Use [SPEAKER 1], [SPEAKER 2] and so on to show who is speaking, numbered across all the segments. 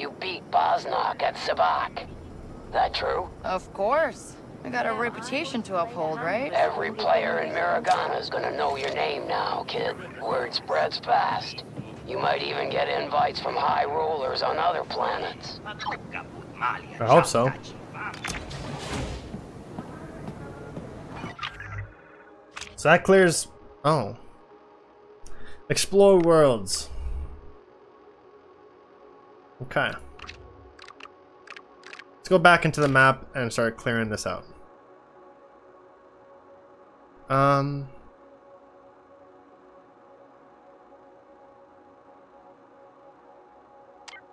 [SPEAKER 1] you beat Bosnok at Sabacc. That true?
[SPEAKER 2] Of course. I got a reputation to uphold, right?
[SPEAKER 1] Every player in Mirogana is gonna know your name now, kid. Word spreads fast. You might even get invites from high rulers on other planets.
[SPEAKER 3] I hope so. So that clears... Oh. Explore worlds. Okay. Let's go back into the map and start clearing this out. Um...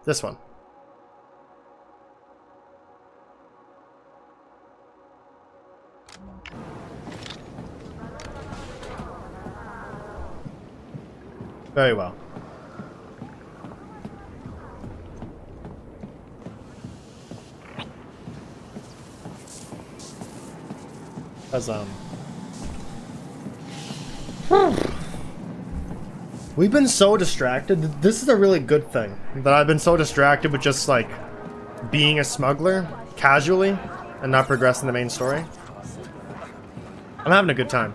[SPEAKER 3] This one. Very well. As um We've been so distracted. This is a really good thing. That I've been so distracted with just like being a smuggler casually and not progressing the main story. I'm having a good time.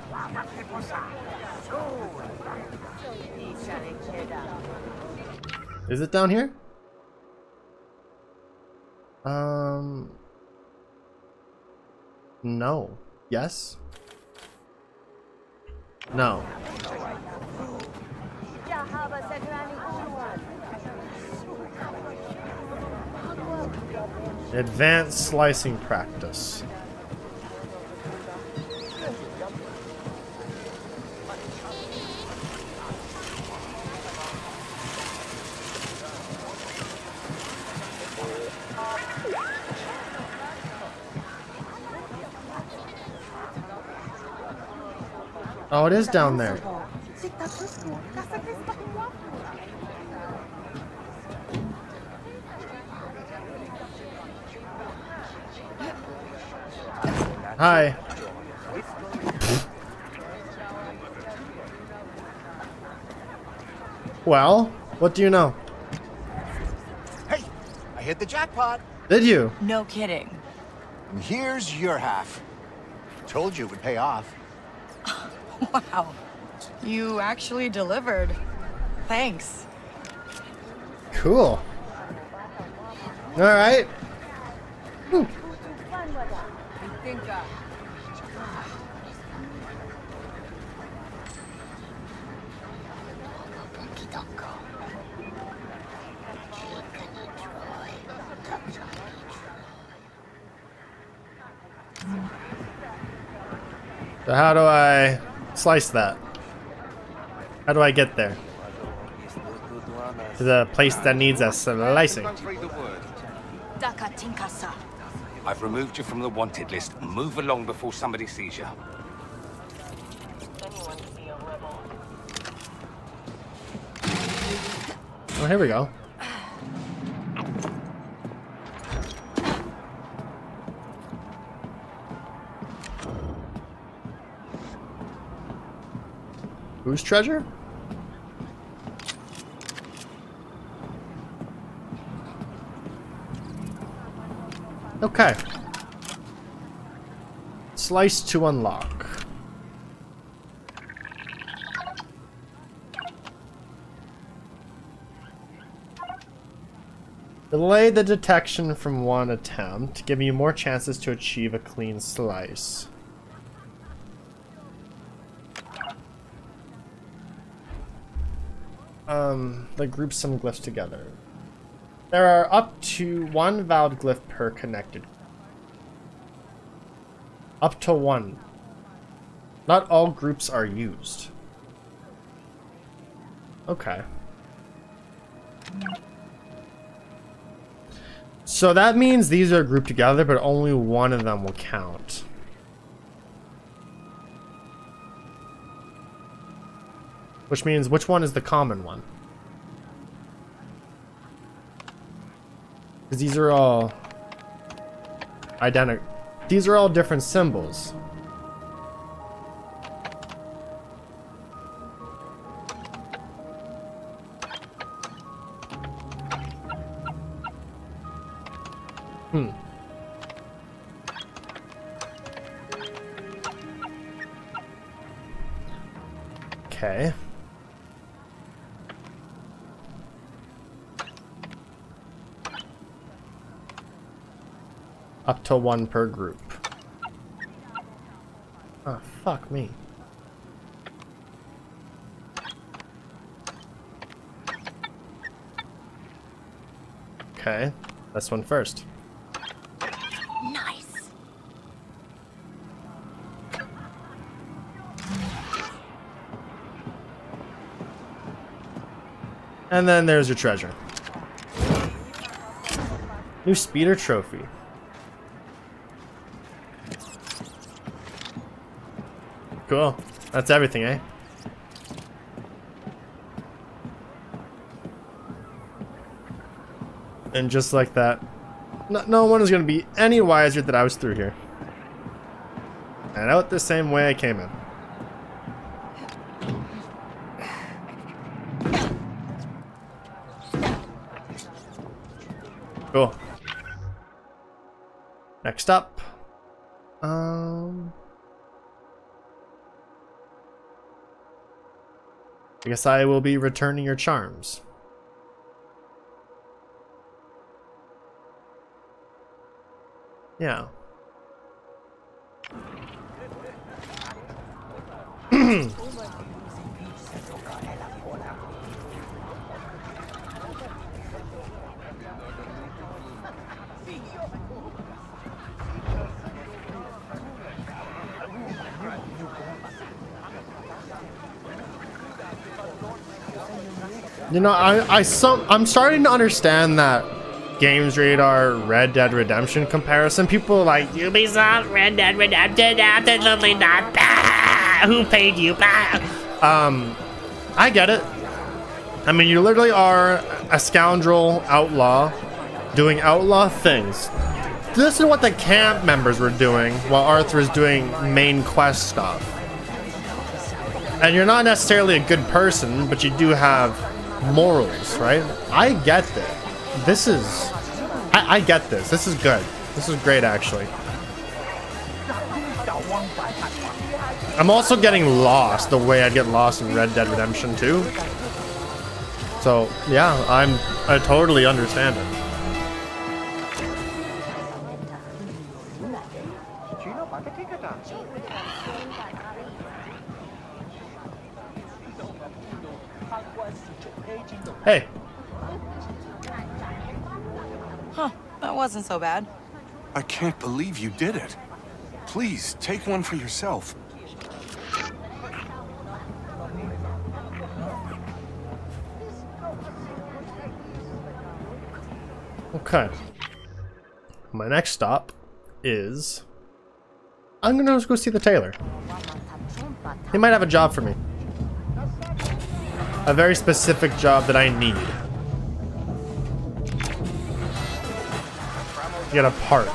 [SPEAKER 3] Is it down here? Um. No. Yes? No. Advanced slicing practice. Oh, it is down there. Hi. Well, what do you know?
[SPEAKER 4] Hey, I hit the jackpot.
[SPEAKER 3] Did you?
[SPEAKER 2] No kidding.
[SPEAKER 4] And here's your half. Told you it would pay off.
[SPEAKER 2] Wow. You actually delivered. Thanks.
[SPEAKER 3] Cool. All right. So how do I slice that? How do I get there? To the place that needs a slicing.
[SPEAKER 5] I've removed you from the wanted list. Move along before somebody sees you.
[SPEAKER 3] Oh, here we go. Whose treasure? Okay. Slice to unlock. Delay the detection from one attempt, giving you more chances to achieve a clean slice. Um, that groups some glyphs together. There are up to one valid glyph per connected. Up to one. Not all groups are used. Okay. So that means these are grouped together, but only one of them will count. Which means, which one is the common one? Because these are all identical. These are all different symbols. To one per group. Oh, fuck me. Okay, this one first.
[SPEAKER 2] Nice.
[SPEAKER 3] And then there's your treasure. New speeder trophy. Cool. That's everything, eh? And just like that, no, no one is going to be any wiser that I was through here. And out the same way I came in. Cool. Next up. I guess I will be returning your charms. Yeah. You know, I I some I'm starting to understand that Games Radar Red Dead Redemption comparison. People are like
[SPEAKER 6] Ubisoft Red Dead Redemption absolutely not. Bah! Who paid you? Bah!
[SPEAKER 3] Um, I get it. I mean, you literally are a scoundrel outlaw doing outlaw things. This is what the camp members were doing while Arthur is doing main quest stuff. And you're not necessarily a good person, but you do have morals, right? I get that. This is... I, I get this. This is good. This is great, actually. I'm also getting lost the way I get lost in Red Dead Redemption 2. So, yeah, I'm... I totally understand it. Hey,
[SPEAKER 2] Huh, that wasn't so bad.
[SPEAKER 7] I can't believe you did it. Please, take one for yourself.
[SPEAKER 3] okay. My next stop is... I'm gonna just go see the tailor. He might have a job for me. A very specific job that I need. Get a part.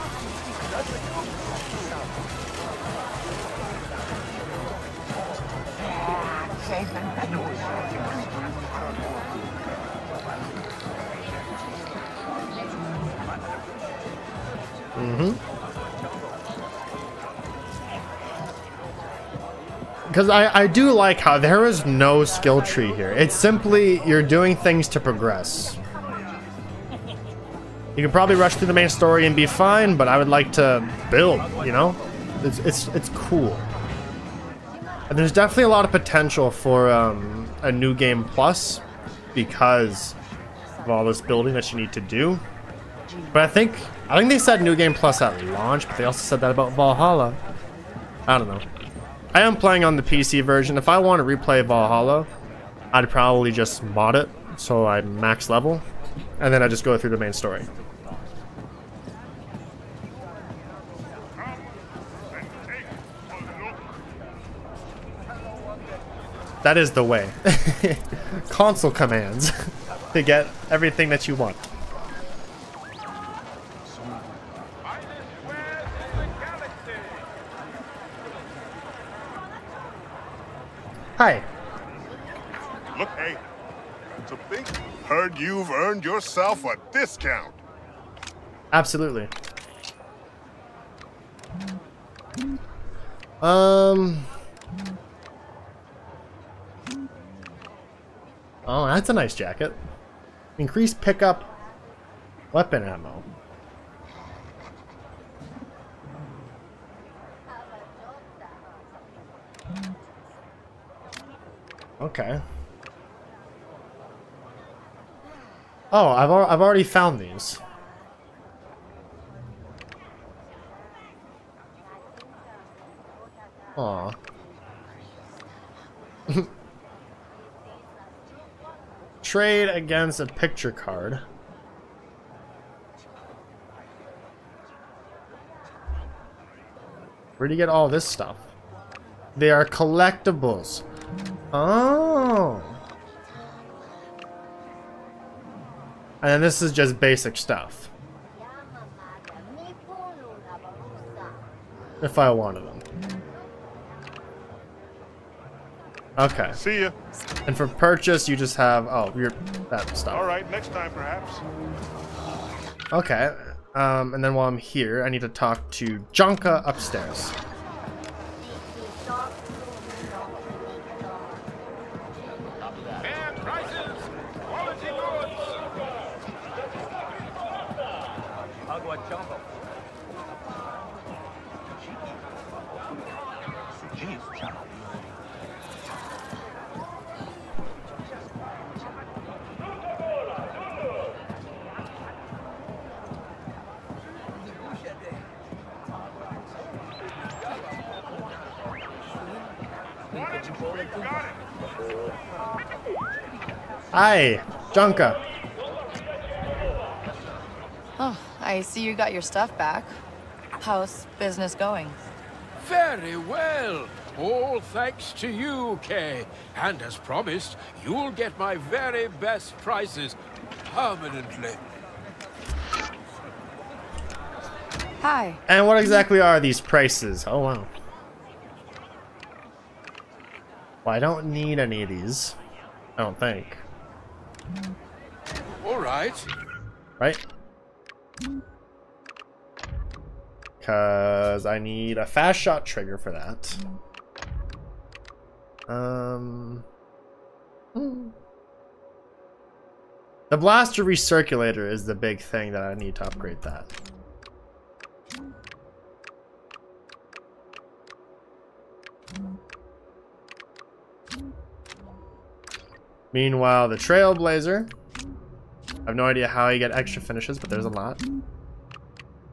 [SPEAKER 3] Because I, I do like how there is no skill tree here. It's simply you're doing things to progress. You can probably rush through the main story and be fine, but I would like to build, you know? It's, it's, it's cool. And there's definitely a lot of potential for um, a new game plus because of all this building that you need to do. But I think I think they said new game plus at launch, but they also said that about Valhalla. I don't know. I am playing on the PC version. If I want to replay Valhalla, I'd probably just mod it so I'm max level, and then I just go through the main story. That is the way. Console commands to get everything that you want. Hi.
[SPEAKER 8] Look, hey, to think, heard you've earned yourself a discount.
[SPEAKER 3] Absolutely. Um. Oh, that's a nice jacket. Increased pickup weapon ammo. Okay. Oh, I've al I've already found these. Aw. Trade against a picture card. Where do you get all this stuff? They are collectibles. Oh. And then this is just basic stuff. If I wanted them. Okay.
[SPEAKER 8] See ya.
[SPEAKER 3] And for purchase, you just have oh, your that stuff.
[SPEAKER 8] All right, next time perhaps.
[SPEAKER 3] Okay. Um, and then while I'm here, I need to talk to Jonka upstairs. Hi, Jonka.
[SPEAKER 2] Oh, I see you got your stuff back. How's business going?
[SPEAKER 9] Very well. All thanks to you, Kay. And as promised, you'll get my very best prices permanently.
[SPEAKER 2] Hi.
[SPEAKER 3] And what exactly are these prices? Oh wow. Well, I don't need any of these. I don't think.
[SPEAKER 9] Right.
[SPEAKER 3] Right? Because I need a fast shot trigger for that. Um. hmm. The blaster recirculator is the big thing that I need to upgrade that. Meanwhile, the Trailblazer. I have no idea how you get extra finishes, but there's a lot.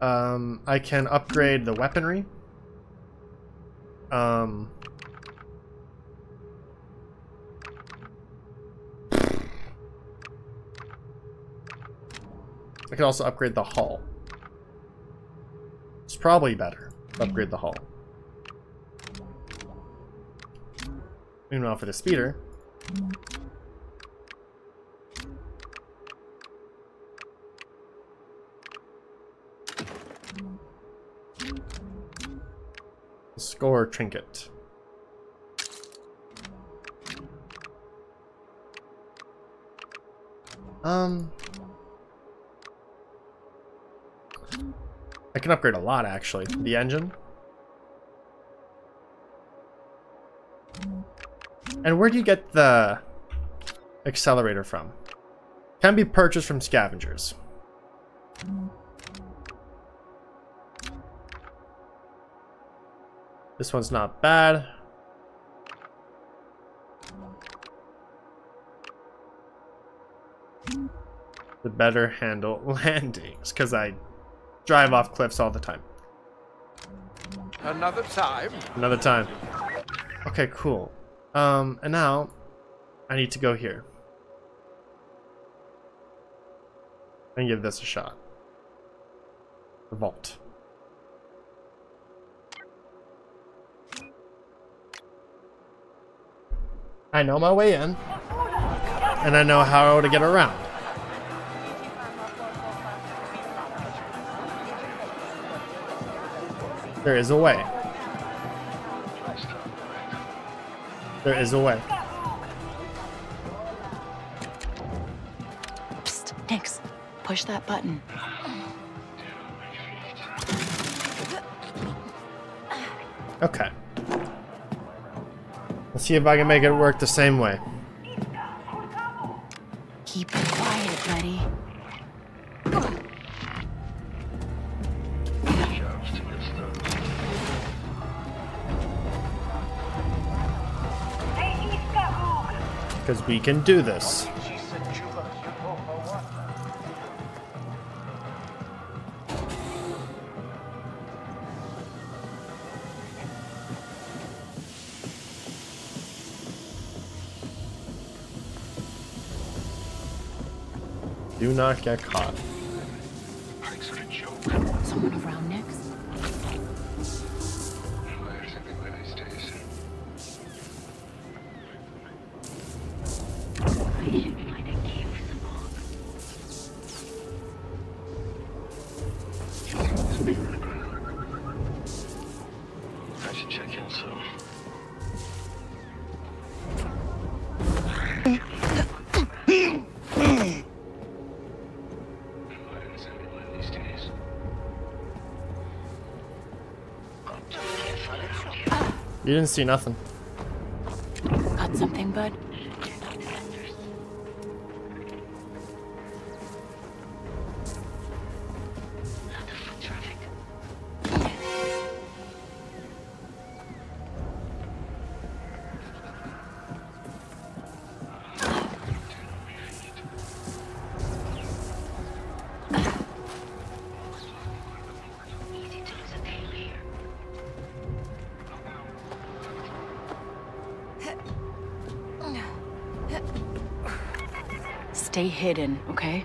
[SPEAKER 3] Um, I can upgrade the weaponry. Um, I can also upgrade the hull. It's probably better. Upgrade the hull. Meanwhile, for the speeder, score trinket. Um, I can upgrade a lot actually. The engine. And where do you get the accelerator from? Can be purchased from scavengers. This one's not bad. The better handle landings, because I drive off cliffs all the time.
[SPEAKER 9] Another time.
[SPEAKER 3] Another time. Okay, cool. Um, and now I need to go here. And give this a shot. The vault. I know my way in. And I know how to get around. There is a way. There is a way.
[SPEAKER 2] Psst, Nix. Push that button.
[SPEAKER 3] Okay. Let's see if I can make it work the same way.
[SPEAKER 10] Keep quiet, buddy.
[SPEAKER 3] Because we can do this. Not get caught. You didn't see nothing.
[SPEAKER 10] Got something, bud? Stay hidden, okay?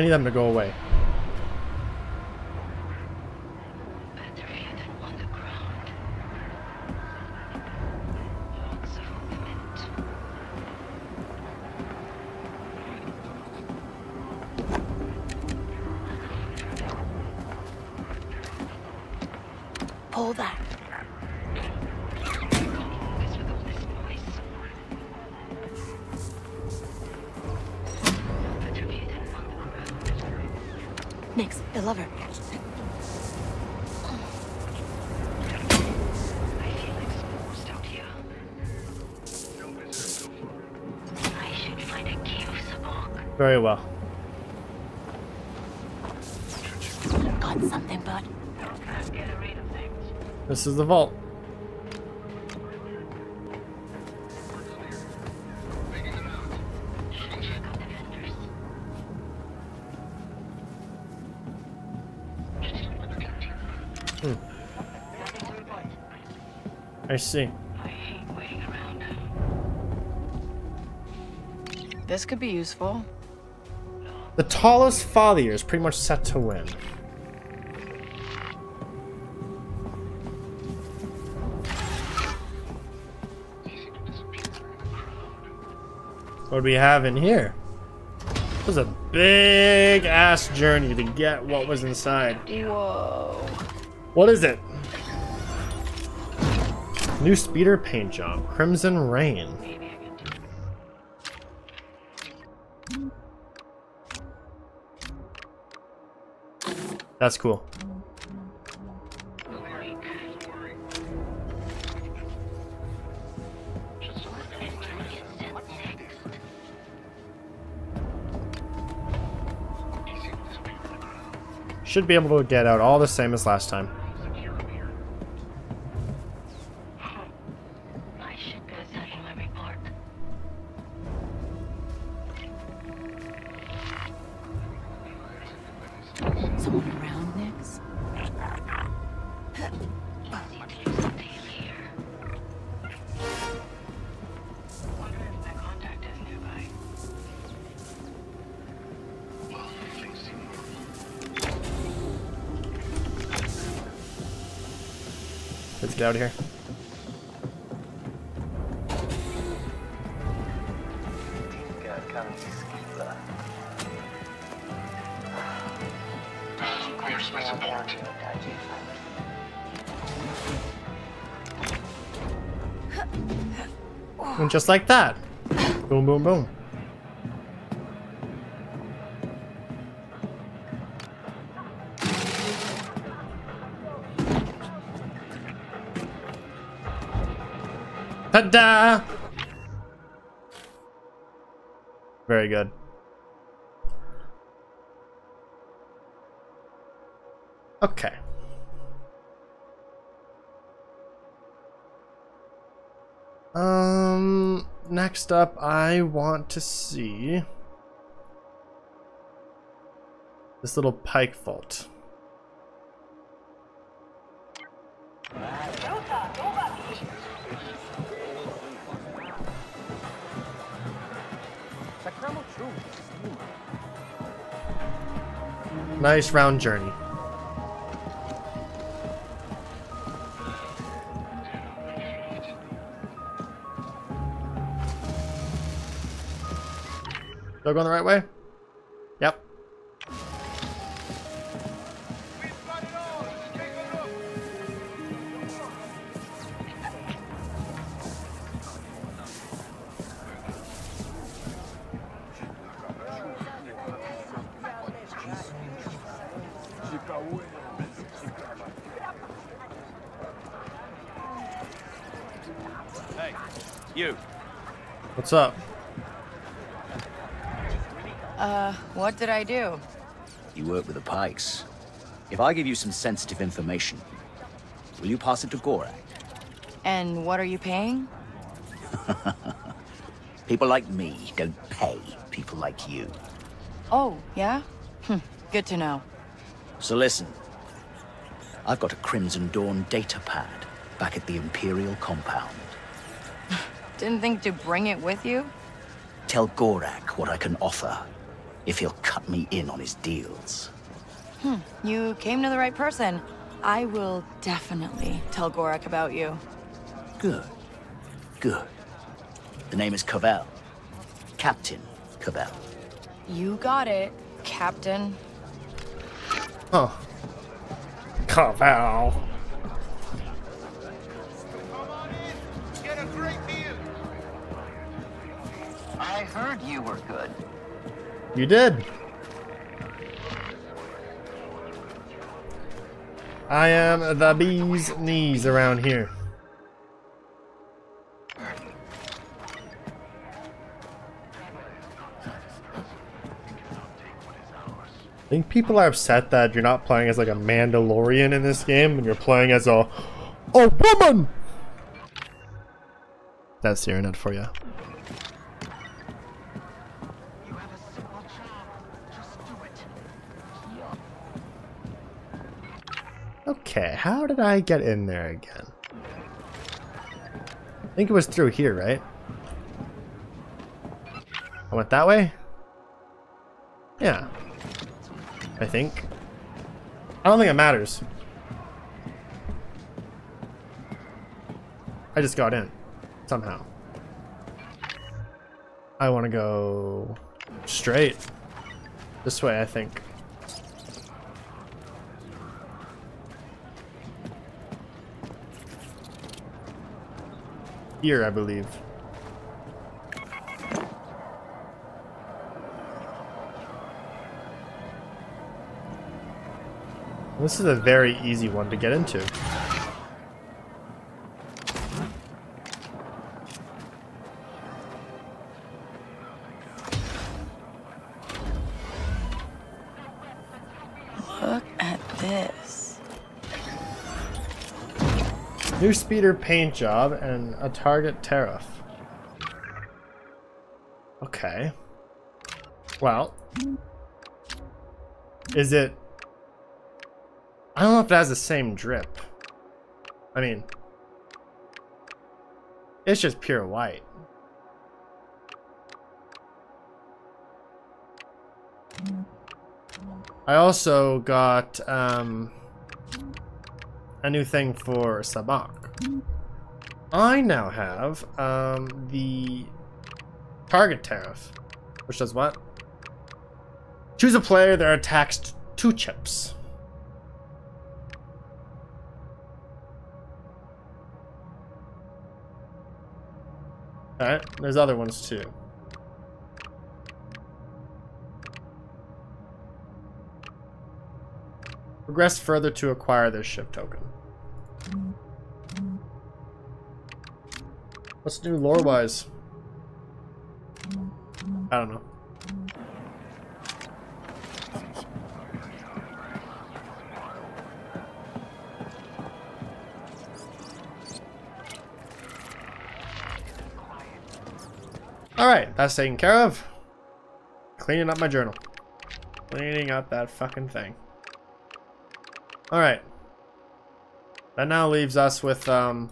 [SPEAKER 3] I need them to go away. This is the vault. Hmm. I see.
[SPEAKER 2] This could be useful.
[SPEAKER 3] The tallest father is pretty much set to win. What do we have in here? It was a big ass journey to get what was inside.
[SPEAKER 2] Whoa.
[SPEAKER 3] What is it? New speeder paint job, Crimson Rain. That's cool. Should be able to get out all the same as last time. Out of here. And just like that. Boom, boom, boom. Ta-da! Very good. Okay. Um, next up, I want to see this little Pyke vault. Nice round journey. Still going the right way? What's up?
[SPEAKER 2] Uh, what did I do?
[SPEAKER 11] You work with the Pykes. If I give you some sensitive information, will you pass it to Gorak?
[SPEAKER 2] And what are you paying?
[SPEAKER 11] People like me don't pay people like you.
[SPEAKER 2] Oh, yeah? Hm, good to know.
[SPEAKER 11] So listen. I've got a Crimson Dawn data pad back at the Imperial compound.
[SPEAKER 2] Didn't think to bring it with you?
[SPEAKER 11] Tell Gorak what I can offer if he'll cut me in on his deals.
[SPEAKER 2] Hmm, you came to the right person. I will definitely tell Gorak about you.
[SPEAKER 11] Good. Good. The name is Cavell. Captain Cavell.
[SPEAKER 2] You got it, Captain.
[SPEAKER 3] Oh. Cavell.
[SPEAKER 12] Heard you were good.
[SPEAKER 3] You did. I am the bee's knees around here. I think people are upset that you're not playing as like a Mandalorian in this game and you're playing as a a woman. That's the internet for you. Okay, how did I get in there again? I think it was through here, right? I went that way? Yeah. I think. I don't think it matters. I just got in. Somehow. I want to go straight. This way, I think. Here, I believe. This is a very easy one to get into.
[SPEAKER 2] Look at this.
[SPEAKER 3] New speeder paint job and a target tariff. Okay. Well. Is it... I don't know if it has the same drip. I mean... It's just pure white. I also got, um... A new thing for Sabacc. I now have um, the target tariff, which does what? Choose a player that are taxed two chips. Alright, there's other ones too. Progress further to acquire this ship token. What's new lore-wise? I don't know. Alright, that's taken care of. Cleaning up my journal. Cleaning up that fucking thing. Alright. That now leaves us with, um...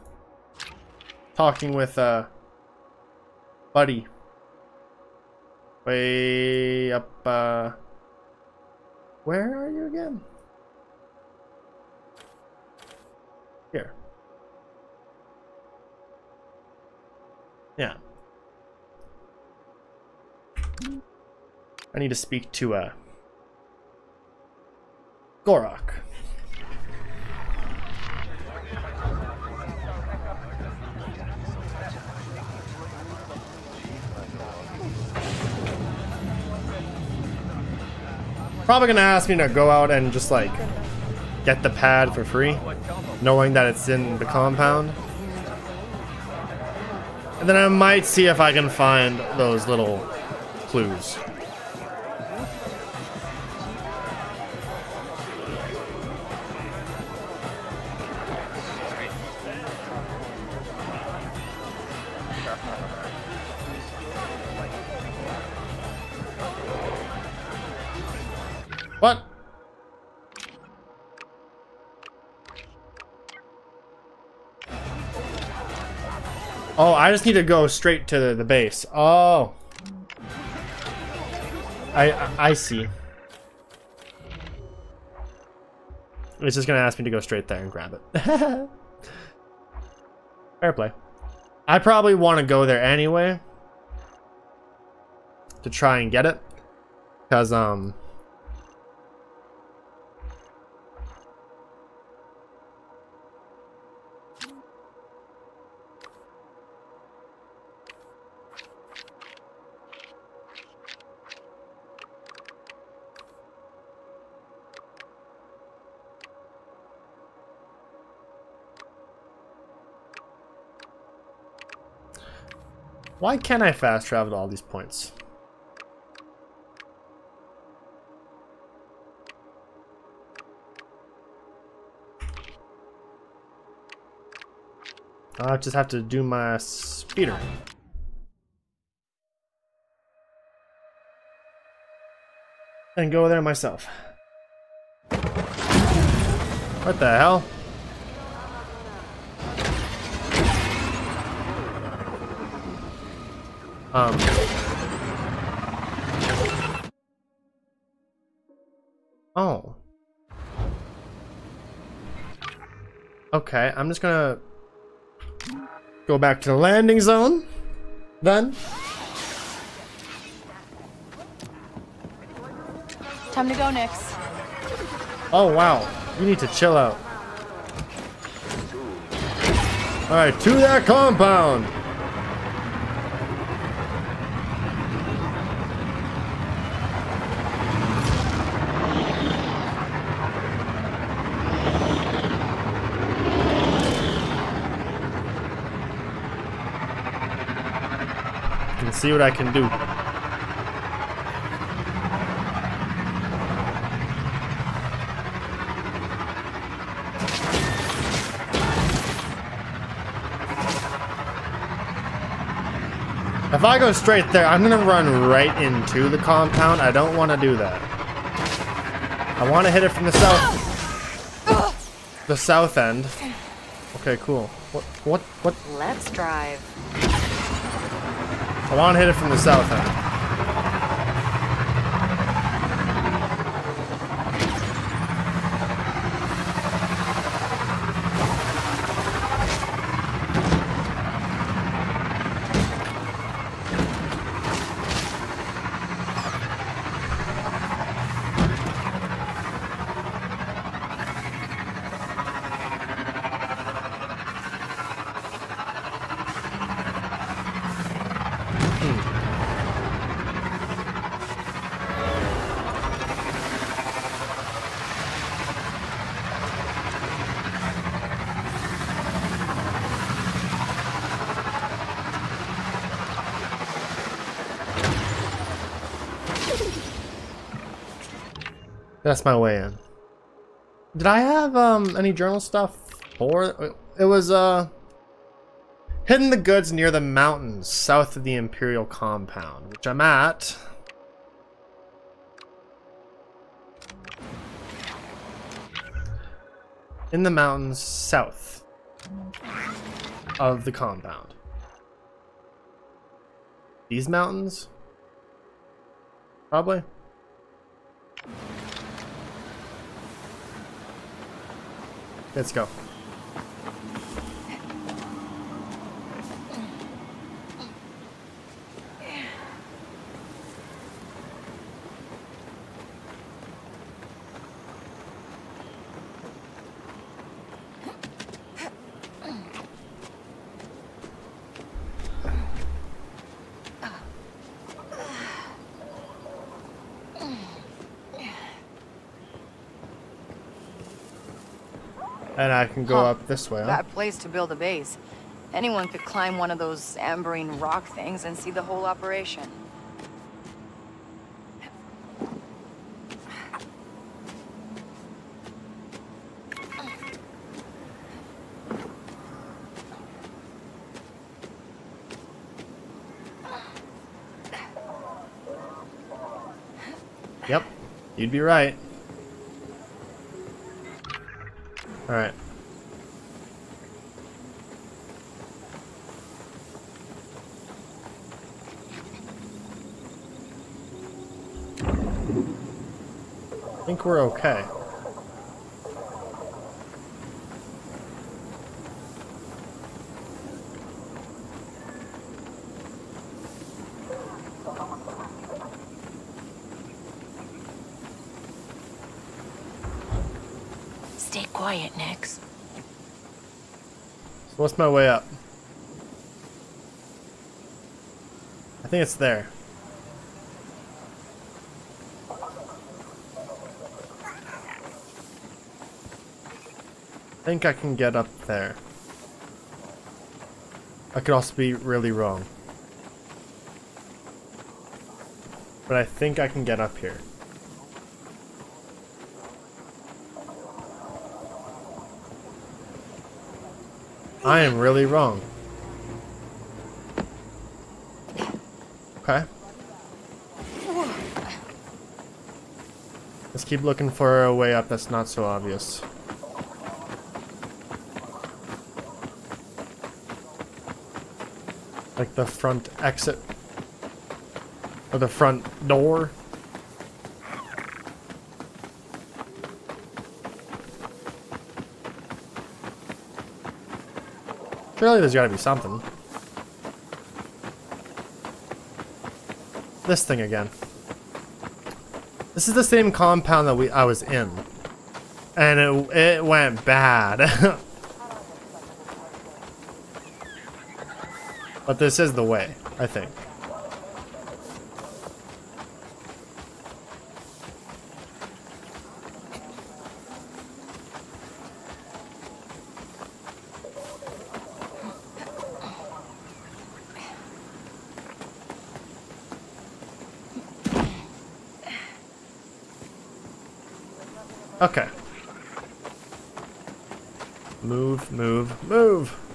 [SPEAKER 3] Talking with, uh... Buddy. Way up, uh... Where are you again? Here. Yeah. I need to speak to, uh... Gorak. Probably gonna ask me to go out and just like get the pad for free, knowing that it's in the compound. And then I might see if I can find those little clues. Oh, I just need to go straight to the, the base. Oh. I, I I see. It's just gonna ask me to go straight there and grab it. Fair play. I probably want to go there anyway. To try and get it. Because, um... Why can't I fast travel to all these points? I just have to do my speeder. And go there myself. What the hell? Um. Oh. Okay, I'm just gonna go back to the landing zone. Then.
[SPEAKER 2] Time to go, Nix.
[SPEAKER 3] Oh wow, you need to chill out. All right, to that compound. See what I can do. If I go straight there, I'm gonna run right into the compound. I don't want to do that. I want to hit it from the south. The south end. Okay, cool. What? What? What?
[SPEAKER 2] Let's drive.
[SPEAKER 3] I want to hit it from the south end. That's my way in. Did I have um any journal stuff? Or it was uh hidden the goods near the mountains south of the Imperial compound, which I'm at. In the mountains south of the compound. These mountains? Probably. Let's go. Can go
[SPEAKER 2] Huh.
[SPEAKER 3] up this way, huh?
[SPEAKER 2] Bad place to build a base. Anyone could climb one of those amberine rock things and see the whole operation.
[SPEAKER 3] Yep. You'd be right. Alright. Think we're okay.
[SPEAKER 10] Stay quiet, Nix.
[SPEAKER 3] So what's my way up? I think it's there. Think I can get up there. I could also be really wrong. But I think I can get up here. I am really wrong. Okay. Let's keep looking for a way up that's not so obvious. Like the front exit. Or the front door. Surely there's gotta be something. This thing again. This is the same compound that we I was in. And it, it went bad. but this is the way, I think. Okay. Move, move, move.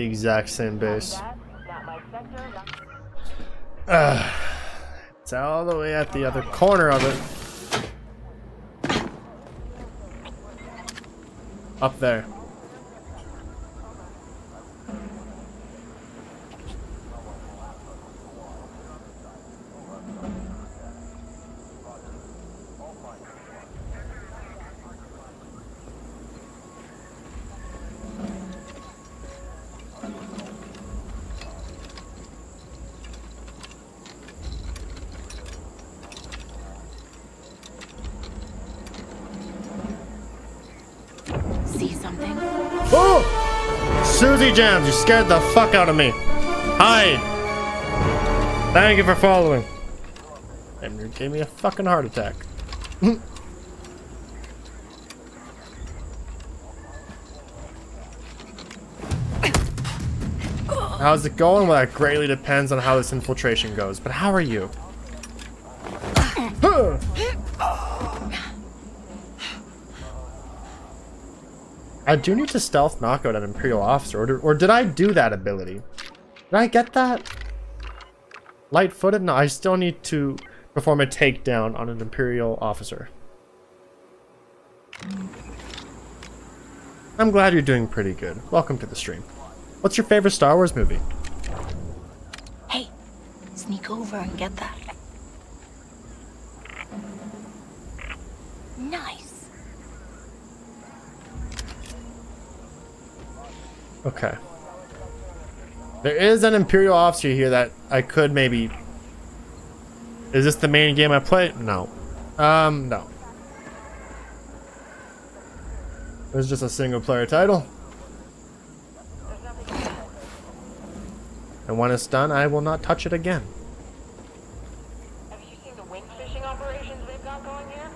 [SPEAKER 3] The exact same base. Ugh. It's all the way at the other corner of it. Up there. Jams, you scared the fuck out of me. Hide. Thank you for following. And you gave me a fucking heart attack. How's it going? Well, that greatly depends on how this infiltration goes. But how are you? I do need to stealth knockout an Imperial officer, or, or did I do that ability? Did I get that? Light-footed? No, I still need to perform a takedown on an Imperial officer. I'm glad you're doing pretty good. Welcome to the stream. What's your favorite Star Wars movie?
[SPEAKER 10] Hey, sneak over and get that. Nice.
[SPEAKER 3] Okay. There is an Imperial officer here that I could maybe... Is this the main game I play? No. Um, no. It's just a single player title. And when it's done, I will not touch it again.
[SPEAKER 13] Have you seen the wind fishing operations they've got going here?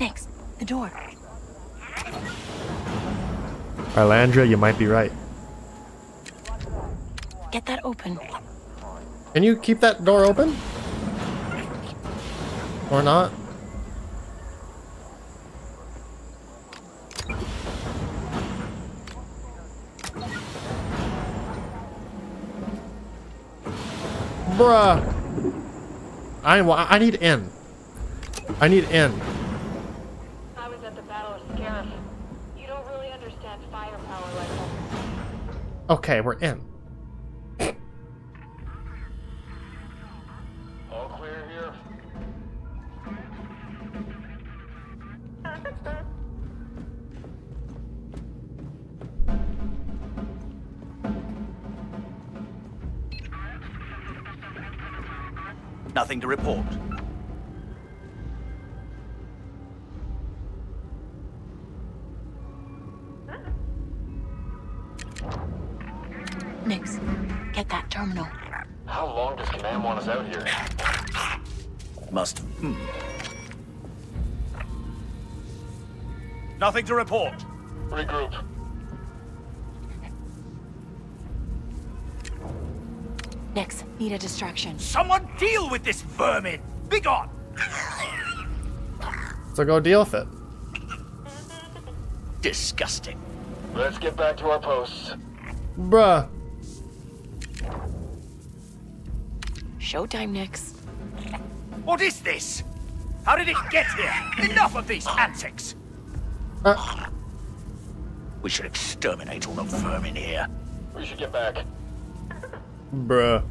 [SPEAKER 10] Nix, the door.
[SPEAKER 3] Arlandria, you might be right.
[SPEAKER 10] Get that open.
[SPEAKER 3] Can you keep that door open? Or not? Bruh. I I need in. I need in.
[SPEAKER 13] I was at the Battle of Scarif. You don't really understand firepower like that.
[SPEAKER 3] Okay, we're in.
[SPEAKER 8] All clear here.
[SPEAKER 11] Nothing to report. Nothing to report.
[SPEAKER 8] Regroup.
[SPEAKER 2] Nix, need a distraction.
[SPEAKER 11] Someone deal with this vermin! Begone!
[SPEAKER 3] So go deal with it.
[SPEAKER 11] Disgusting.
[SPEAKER 8] Let's get back to our posts.
[SPEAKER 3] Bruh.
[SPEAKER 2] Showtime, Nix.
[SPEAKER 11] What is this? How did it get here? Enough of these antics!
[SPEAKER 3] Uh,
[SPEAKER 11] We should exterminate all the vermin here.
[SPEAKER 8] We should get back.
[SPEAKER 3] bruh.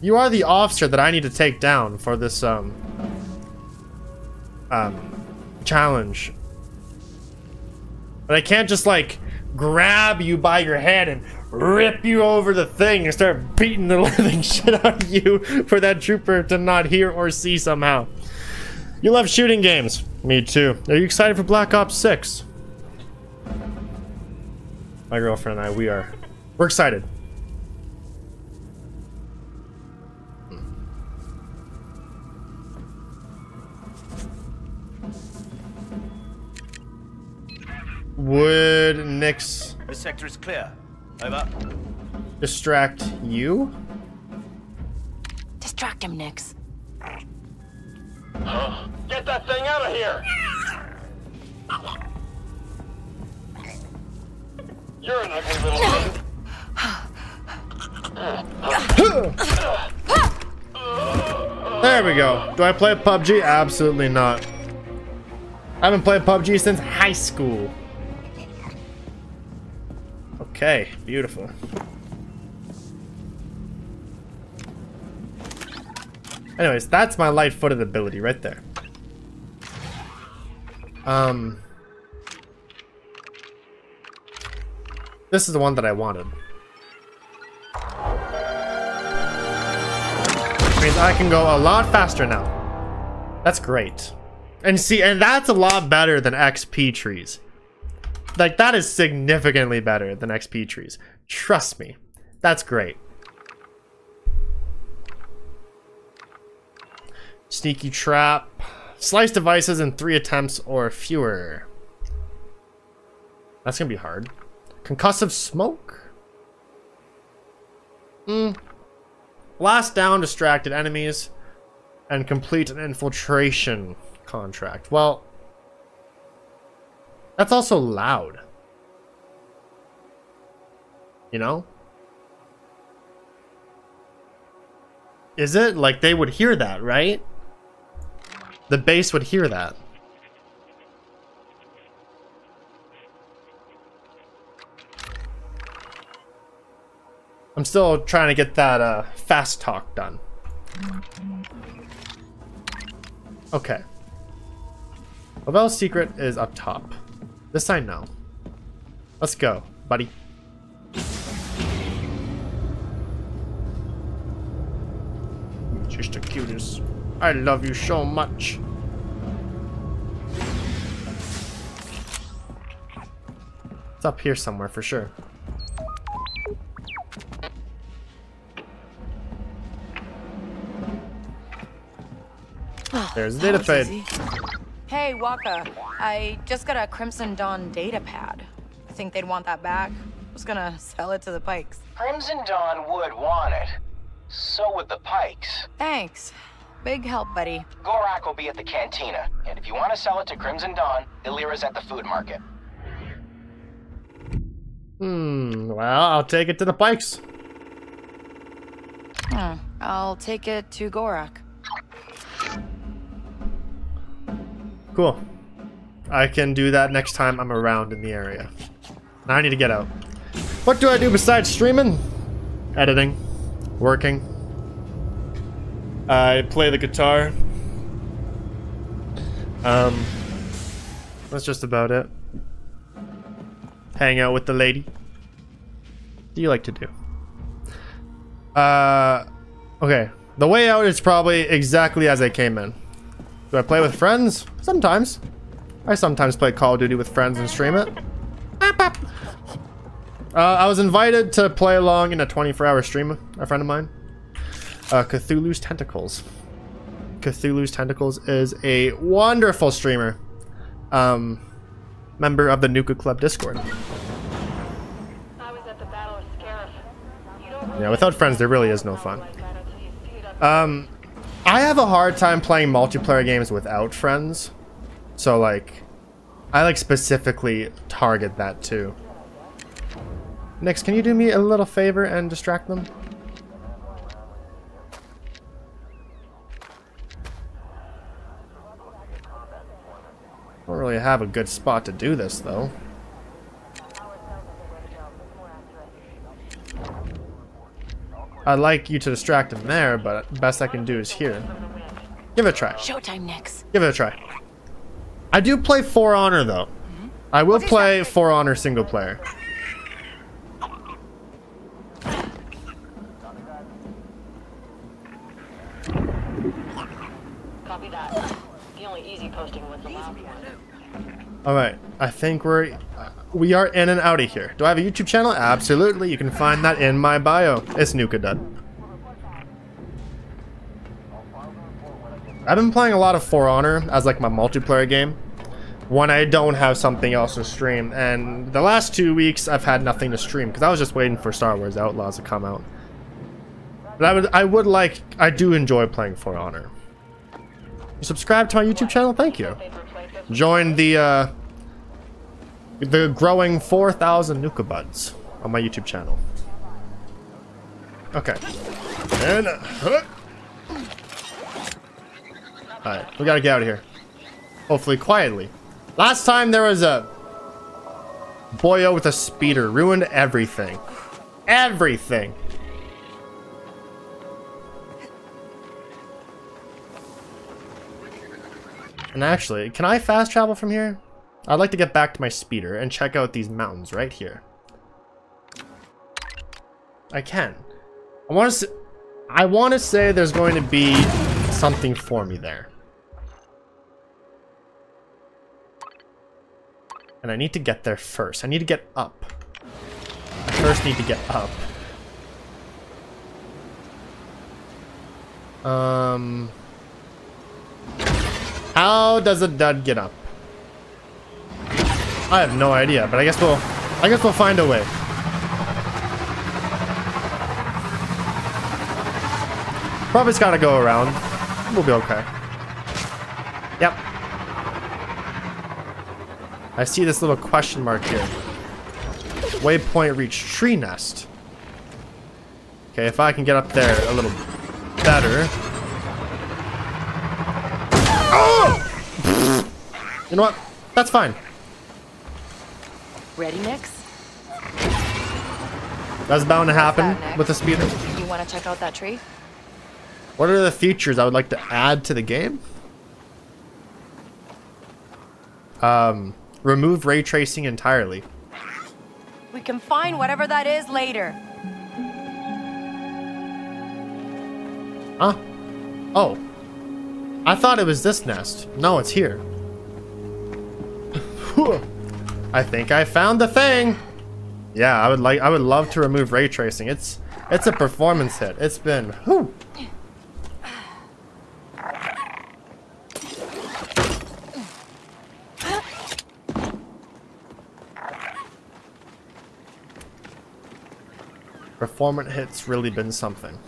[SPEAKER 3] You are the officer that I need to take down for this, um... Um... Challenge. But I can't just, like, grab you by your head and rip you over the thing and start beating the living shit out of you for that trooper to not hear or see somehow. You love shooting games. Me too. Are you excited for Black Ops 6? My girlfriend and I, we are. We're excited. Would Nix
[SPEAKER 11] The sector is clear. Over.
[SPEAKER 3] distract you?
[SPEAKER 2] Distract him, Nix.
[SPEAKER 8] Huh? Get that thing out of here! You're an ugly little thing.
[SPEAKER 3] There we go. Do I play PUBG? Absolutely not. I haven't played PUBG since high school. Okay, beautiful. Anyways, that's my light-footed ability right there. Um... This is the one that I wanted. Which means I can go a lot faster now. That's great. And see, and that's a lot better than XP trees. Like, that is significantly better than XP trees. Trust me. That's great. Sneaky trap. Slice devices in three attempts or fewer. That's gonna be hard. Concussive smoke? Hmm. Blast down distracted enemies and complete an infiltration contract. Well, that's also loud. You know? Is it? Like, they would hear that, right? The base would hear that. I'm still trying to get that uh, fast talk done. Okay. Lavelle's secret is up top. This I know. Let's go, buddy. Just the cutest. I love you so much. It's up here somewhere for sure. Oh, There's the
[SPEAKER 2] That
[SPEAKER 3] data pad.
[SPEAKER 2] Hey, Waka. I just got a Crimson Dawn data pad. I think they'd want that back. I was gonna sell it to the Pykes.
[SPEAKER 14] Crimson Dawn would want it. So would the Pykes.
[SPEAKER 2] Thanks. Big help, buddy.
[SPEAKER 14] Gorak will be at the cantina, and if you want to sell it to Crimson Dawn, Illyra's at the food market.
[SPEAKER 3] Hmm, well, I'll take it to the Pykes.
[SPEAKER 2] Hmm. I'll take it to Gorak.
[SPEAKER 3] Cool. I can do that next time I'm around in the area. Now I need to get out. What do I do besides streaming? Editing. Working. I play the guitar. Um, that's just about it. Hang out with the lady. What do you like to do? Uh, okay. The way out is probably exactly as I came in. Do I play with friends? Sometimes. I sometimes play Call of Duty with friends and stream it. Uh, I was invited to play along in a 24-hour stream, a friend of mine. Uh, Cthulhu's Tentacles. Cthulhu's Tentacles is a wonderful streamer. Um, member of the Nuka Club Discord. Yeah, without friends, there really is no fun. Um, I have a hard time playing multiplayer games without friends. So, like, I, like, specifically target that, too. Nix, can you do me a little favor and distract them? Really have a good spot to do this, though. I'd like you to distract him there, but best I can do is here. Give it a try.
[SPEAKER 10] Showtime Nix.
[SPEAKER 3] Give it a try. I do play For Honor, though. Mm-hmm. I will play For Honor single player.
[SPEAKER 13] Copy that. The only easy posting was the last one.
[SPEAKER 3] Alright, I think we're... We are in and out of here. Do I have a YouTube channel? Absolutely. You can find that in my bio. It's Nuka Dud. I've been playing a lot of For Honor as like my multiplayer game when I don't have something else to stream. And the last two weeks I've had nothing to stream because I was just waiting for Star Wars Outlaws to come out. But I would I would like I do enjoy playing For Honor. You subscribe to my YouTube channel? Thank you. Join the uh the growing 4,000 Nuka Buds on my YouTube channel. Okay. And uh, Alright, we gotta get out of here. Hopefully quietly. Last time there was a boyo with a speeder. Ruined everything. Everything. And actually, can I fast travel from here? I'd like to get back to my speeder and check out these mountains right here. I can. I want to I want to say there's going to be something for me there. And I need to get there first. I need to get up. I first need to get up. Um... How does a dud get up? I have no idea, but I guess we'll... I guess we'll find a way. Probably just gotta go around. We'll be okay. Yep. I see this little question mark here. Waypoint reach tree nest. Okay, if I can get up there a little better. Oh! You know what? That's fine.
[SPEAKER 2] Ready, Nix?
[SPEAKER 3] That's bound to happen
[SPEAKER 2] that,
[SPEAKER 3] with the speeder.
[SPEAKER 2] You want to check out that tree?
[SPEAKER 3] What are the features I would like to add to the game? Um, remove ray tracing entirely.
[SPEAKER 2] We can find whatever that is later.
[SPEAKER 3] Huh? Oh. I thought it was this nest. No, it's here. I think I found the thing. Yeah, I would like I would love to remove ray tracing. It's it's a performance hit. It's been whew. Performance hits really been something.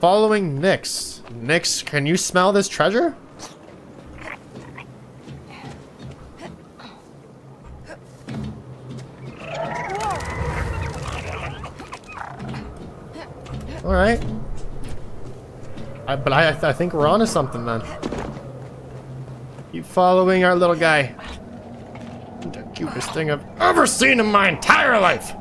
[SPEAKER 3] Following Nix. Nix, can you smell this treasure? Alright. But I, I think we're onto something then. Keep following our little guy. The cutest thing I've ever seen in my entire life.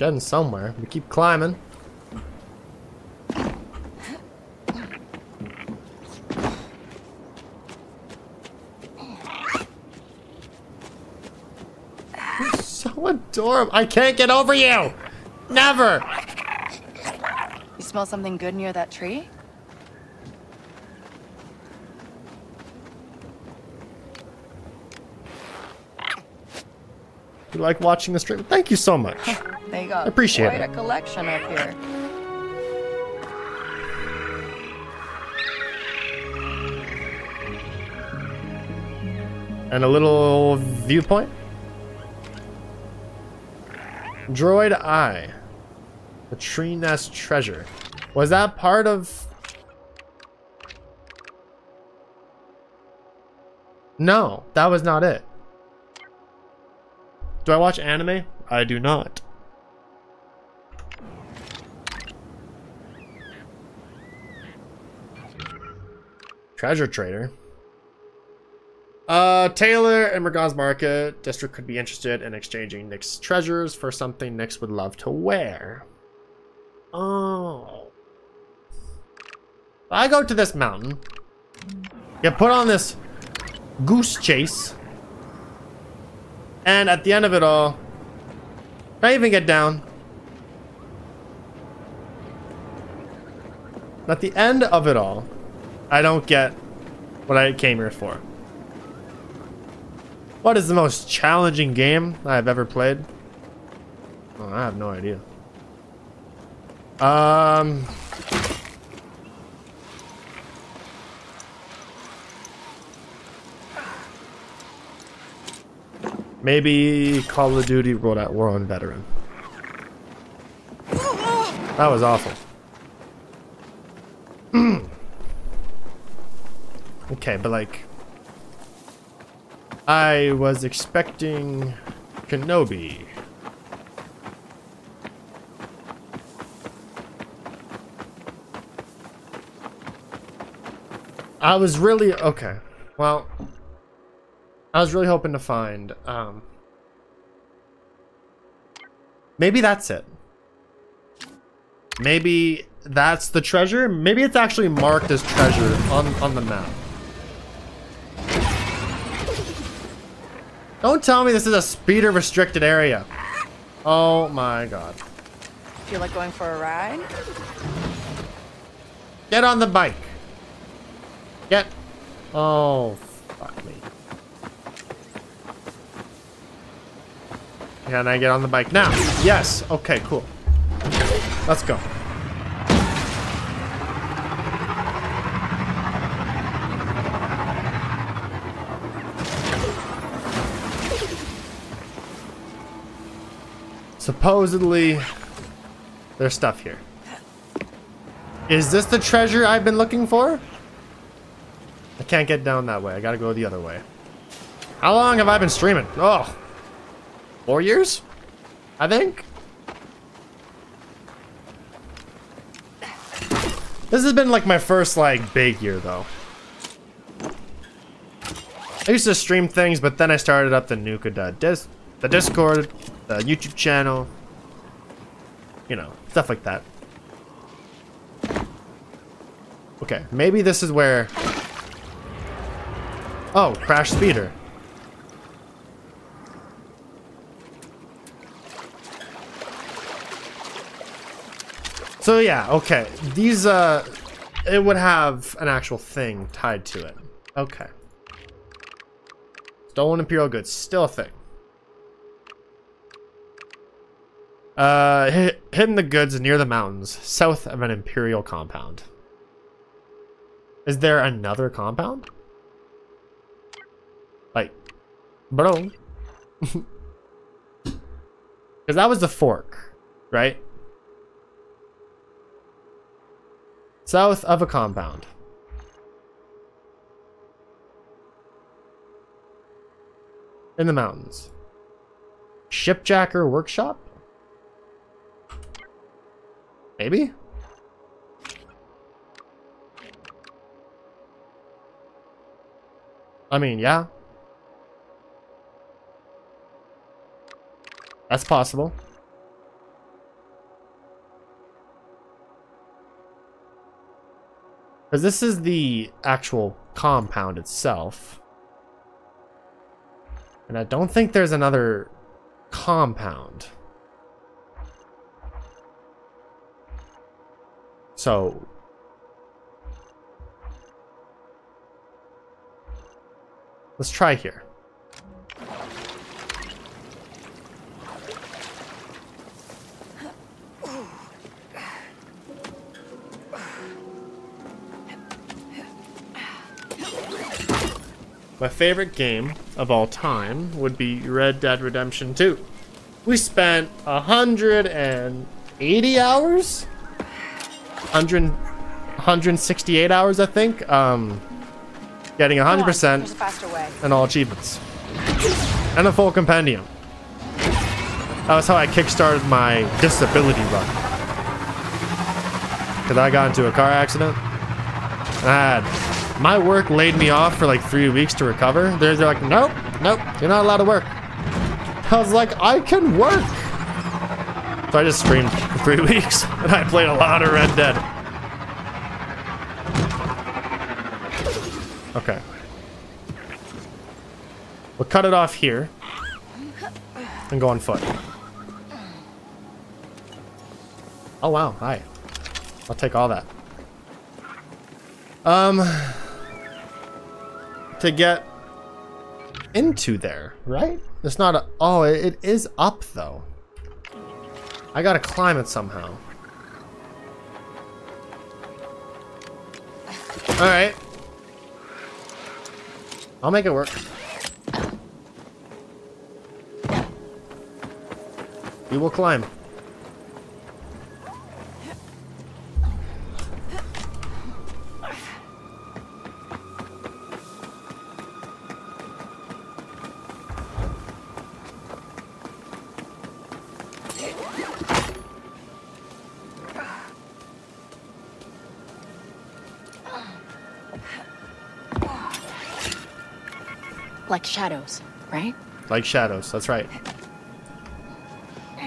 [SPEAKER 3] Getting somewhere. We keep climbing. You're so adorable. I can't get over you. Never.
[SPEAKER 2] You smell something good near that tree?
[SPEAKER 3] You like watching the stream? Thank you so much.
[SPEAKER 2] They got
[SPEAKER 3] Appreciate
[SPEAKER 2] quite
[SPEAKER 3] it.
[SPEAKER 2] a collection up here.
[SPEAKER 3] And a little viewpoint. Droid Eye. The tree nest treasure. Was that part of... No, that was not it. Do I watch anime? I do not. Treasure trader. Uh, Taylor and Mirogana's Market District could be interested in exchanging Nix's treasures for something Nix would love to wear. Oh. I go to this mountain. Get put on this goose chase. And at the end of it all, I even get down. At the end of it all, I don't get what I came here for. What is the most challenging game I've ever played? Oh, I have no idea. Um... Maybe Call of Duty World at War on Veteran. That was awful. Okay, but like... I was expecting Kenobi. I was really okay. Well, I was really hoping to find um Maybe that's it. Maybe that's the treasure. Maybe it's actually marked as treasure on on the map. Don't tell me this is a speeder restricted area. Oh my god.
[SPEAKER 2] Feel like going for a ride?
[SPEAKER 3] Get on the bike. Get. Oh, fuck me. Can I get on the bike now? Yes. Okay, cool. Let's go. Supposedly, there's stuff here. Is this the treasure I've been looking for? I can't get down that way. I gotta go the other way. How long have I been streaming? Oh, four years? I think. This has been like my first like big year though. I used to stream things, but then I started up the Nuka the Discord, YouTube channel, you know, stuff like that. Okay, maybe this is where... Oh, crash speeder. So yeah, okay. These, uh, it would have an actual thing tied to it. Okay. Stolen Imperial goods, still a thing. Uh, hidden the goods near the mountains, south of an Imperial compound. Is there another compound? Like, bro. Because that was the fork, right? South of a compound. In the mountains. Shipjacker workshop? Maybe? I mean, yeah. That's possible. Because this is the actual compound itself. And I don't think there's another compound. So... Let's try here. My favorite game of all time would be Red Dead Redemption 2. We spent 180 hours? 100, 168 hours, I think. Um, getting 100% and all achievements. And a full compendium. That was how I kickstarted my disability run. Because I got into a car accident. I had my work laid me off for like three weeks to recover. They're, they're like, nope, nope, you're not allowed to work. I was like, I can work. So I just streamed for three weeks and I played a lot of Red Dead. Okay. We'll cut it off here and go on foot. Oh wow, hi. I'll take all that. Um, to get into there, right? It's not a... Oh, it, it is up, though. I gotta climb it somehow. Alright. I'll make it work. We will climb.
[SPEAKER 10] Like shadows, right?
[SPEAKER 3] Like shadows, that's right.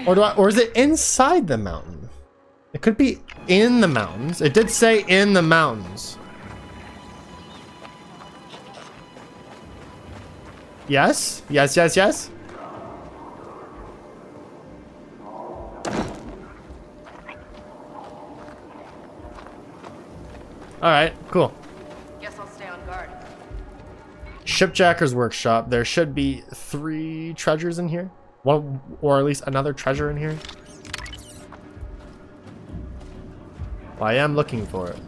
[SPEAKER 3] Or do I, or is it inside the mountain? It could be in the mountains. It did say in the mountains. Yes? Yes, yes, yes? Alright, cool. Shipjacker's workshop. There should be three treasures in here. One, or at least another treasure in here. Well, I am looking for it.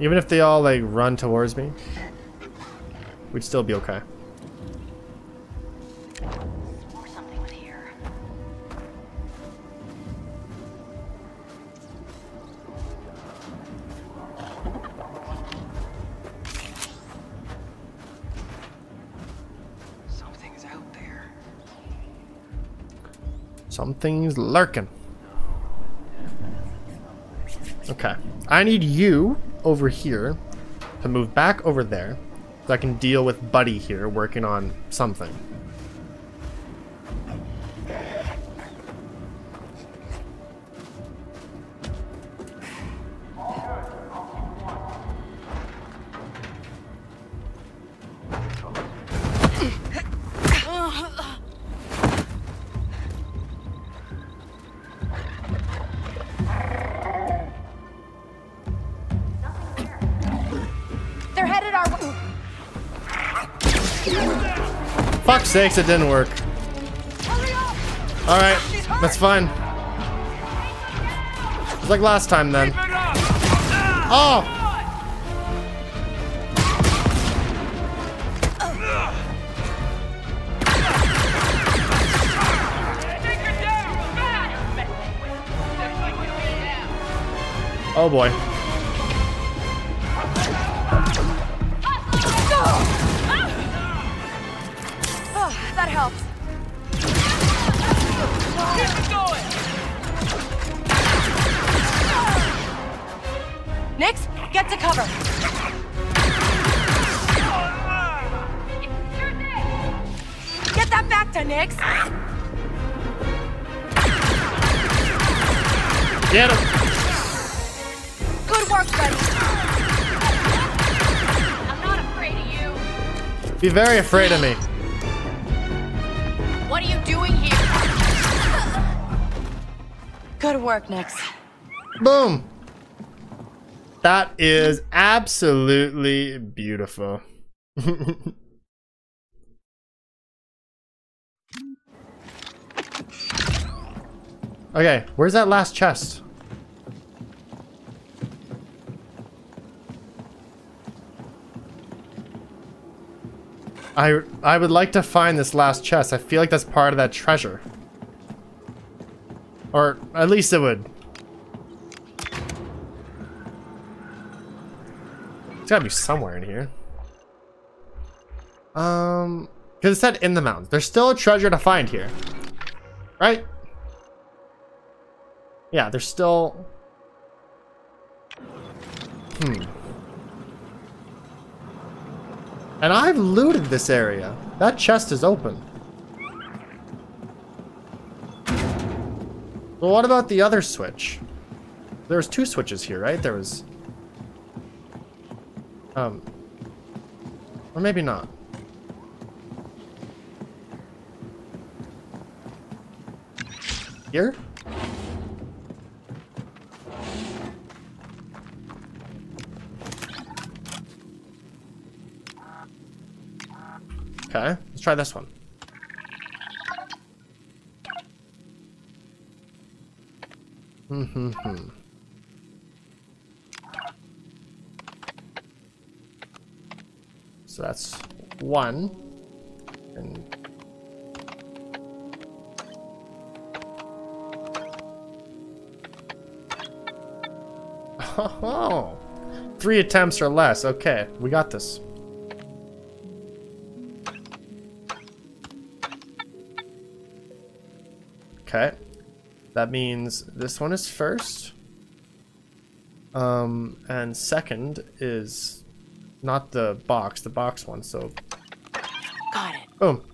[SPEAKER 3] Even if they all like run towards me, we'd still be okay.
[SPEAKER 15] Something's
[SPEAKER 3] lurking. Okay. I need you over here to move back over there so I can deal with Buddy here working on something. Fuck sakes, it didn't work. Alright, that's fine. It's like last time then. Oh! Oh boy. Be very afraid of me.
[SPEAKER 2] What are you doing here? Good work, Nix.
[SPEAKER 3] Boom! That is absolutely beautiful. okay, where's that last chest? I I would like to find this last chest. I feel like that's part of that treasure. Or at least it would. It's gotta be somewhere in here. Um, because it said in the mountains. There's still a treasure to find here. Right? Yeah, there's still... Hmm. And I've looted this area. That chest is open. Well, what about the other switch? There was two switches here, right? There was... Um... Or maybe not. Here? Okay, let's try this one. So that's one. And Oh, three attempts or less. Okay, we got this. Okay. That means this one is first. Um, and second is not the box, the box one, so...
[SPEAKER 2] Got it.
[SPEAKER 3] Boom.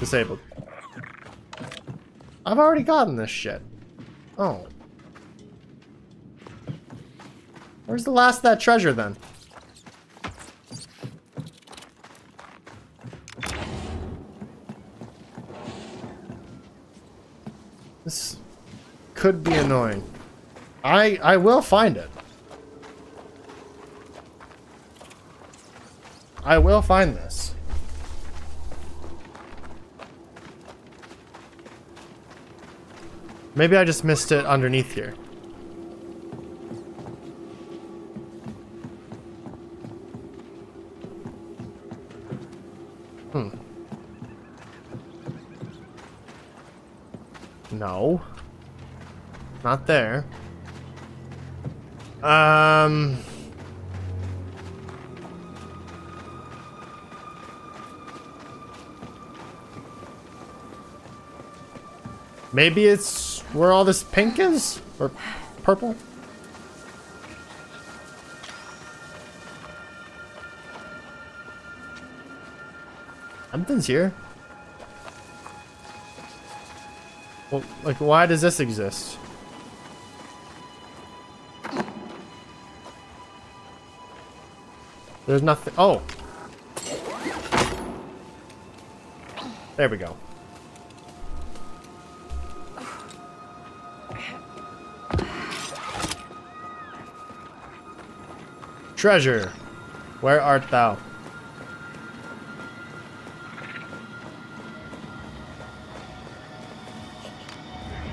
[SPEAKER 3] Disabled. I've already gotten this shit. Oh. Where's the last of that treasure, then? Could be annoying. I I will find it. I will find this. Maybe I just missed it underneath here. Hmm. No. Not there. Um... Maybe it's where all this pink is? Or purple? Something's here. Well, like, why does this exist? There's nothing. Oh. There we go. Treasure, where art thou?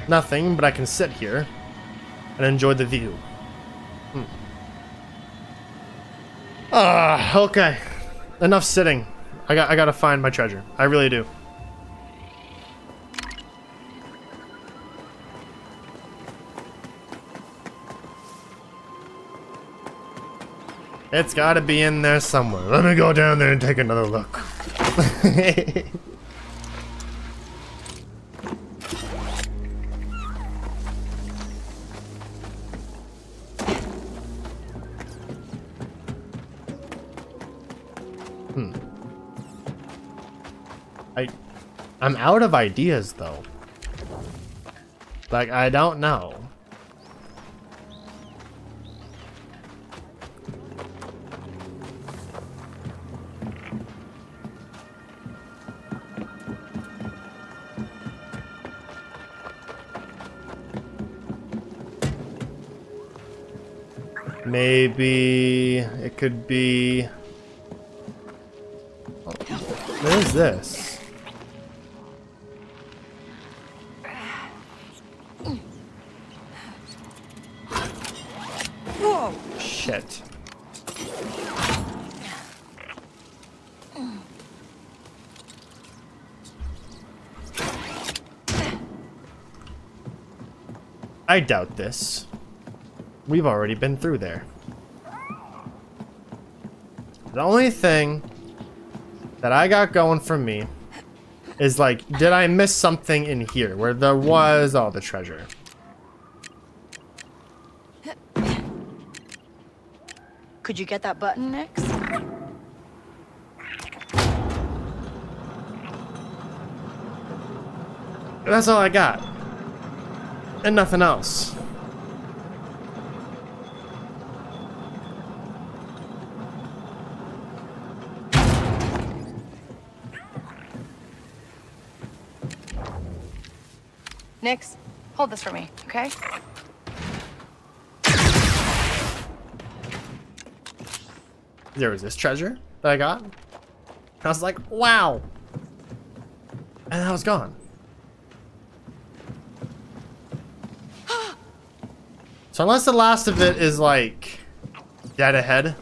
[SPEAKER 3] Nothing, but I can sit here and enjoy the view. Hmm. Ah, okay. Enough sitting. I got I gotta find my treasure. I really do. It's gotta be in there somewhere. Let me go down there and take another look. out of ideas though. Like I don't know. Maybe it could be. What is this? I doubt this. We've already been through there. The only thing that I got going for me is like, did I miss something in here where there was all the treasure?
[SPEAKER 2] Could you get that button, Nix?
[SPEAKER 3] That's all I got. And nothing else.
[SPEAKER 2] Nix, hold this for me, okay?
[SPEAKER 3] There was this treasure that I got. And I was like, wow. And I was gone. So unless the last of it is like dead ahead.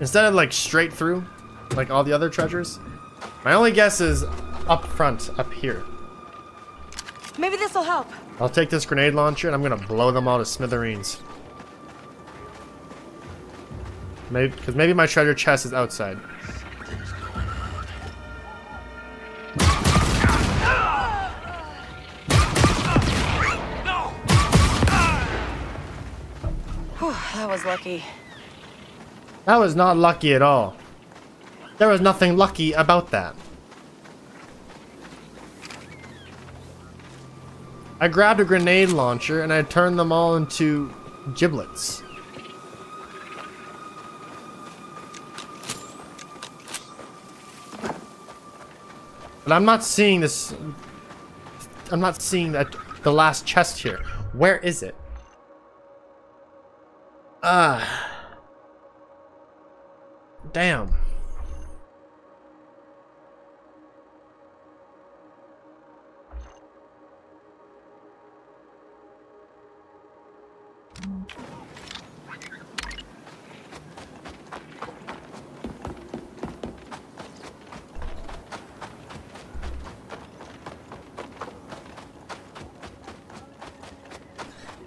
[SPEAKER 3] Instead of like straight through, like all the other treasures. My only guess is up front, up here.
[SPEAKER 2] Maybe this will help.
[SPEAKER 3] I'll take this grenade launcher and I'm gonna blow them all to smithereens. Maybe, because maybe my treasure chest is outside.
[SPEAKER 2] Lucky.
[SPEAKER 3] That was not lucky at all. There was nothing lucky about that. I grabbed a grenade launcher and I turned them all into giblets. But I'm not seeing this. I'm not seeing that the last chest here. Where is it? Ah. Damn.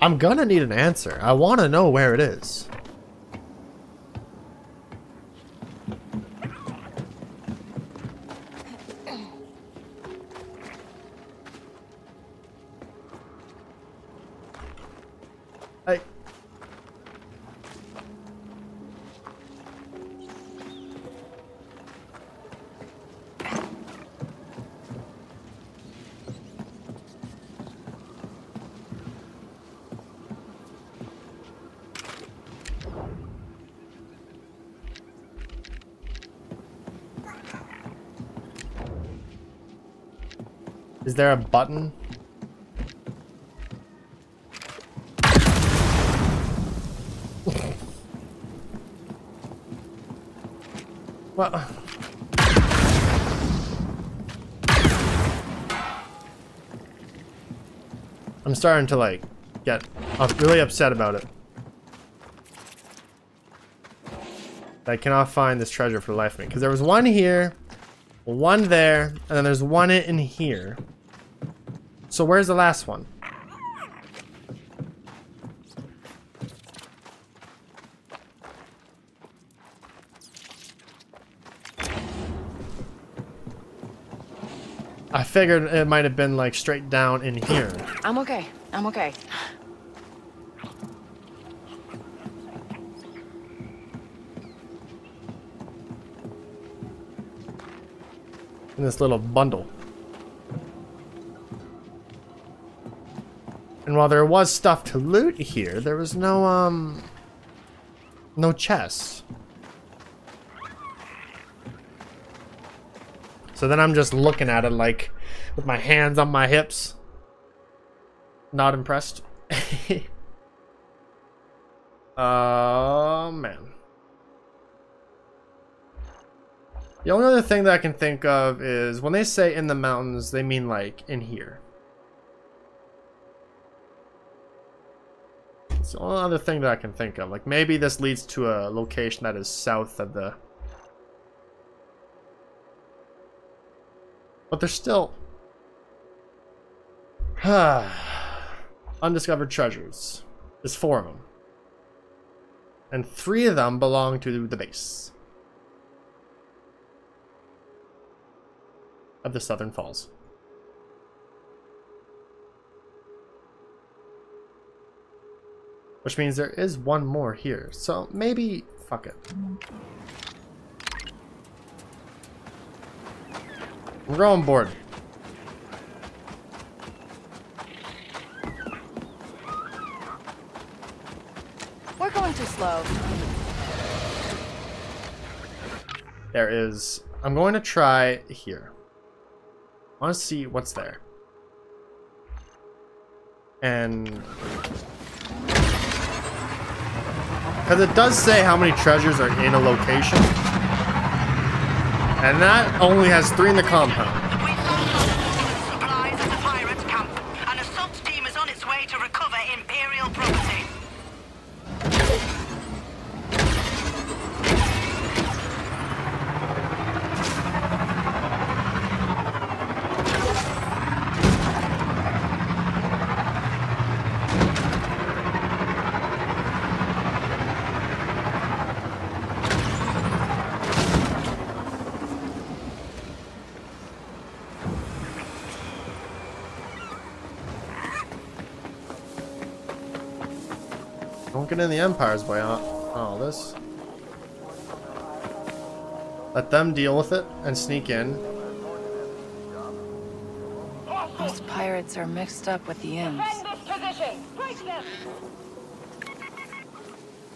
[SPEAKER 3] I'm gonna need an answer. I want to know where it is. Is there a button? Well, I'm starting to like get I'm really upset about it. I cannot find this treasure for the life of me because there was one here, one there, and then there's one in here. So where's the last one? I figured it might have been like straight down in here.
[SPEAKER 2] I'm okay. I'm okay.
[SPEAKER 3] In this little bundle. And while there was stuff to loot here, there was no, um... No chests. So then I'm just looking at it like, with my hands on my hips. Not impressed. Oh, man. The only other thing that I can think of is when they say in the mountains, they mean like in here. It's the only other thing that I can think of. Like maybe this leads to a location that is south of the... But there's still... Undiscovered treasures. There's four of them. And three of them belong to the base. Of the Southern Falls. Which means there is one more here. So maybe... Fuck it. We're going board.
[SPEAKER 2] We're going too slow.
[SPEAKER 3] There is... I'm going to try here. I want to see what's there. And... Because it does say how many treasures are in a location. And that only has three in the compound.
[SPEAKER 15] Supplies at the pirate camp. An assault team is on its way to recover Imperial property.
[SPEAKER 3] Don't get in the Empire's way on all this. Let them deal with it and sneak in.
[SPEAKER 2] Those pirates are mixed up with the imps.
[SPEAKER 13] Defend this position! Break them!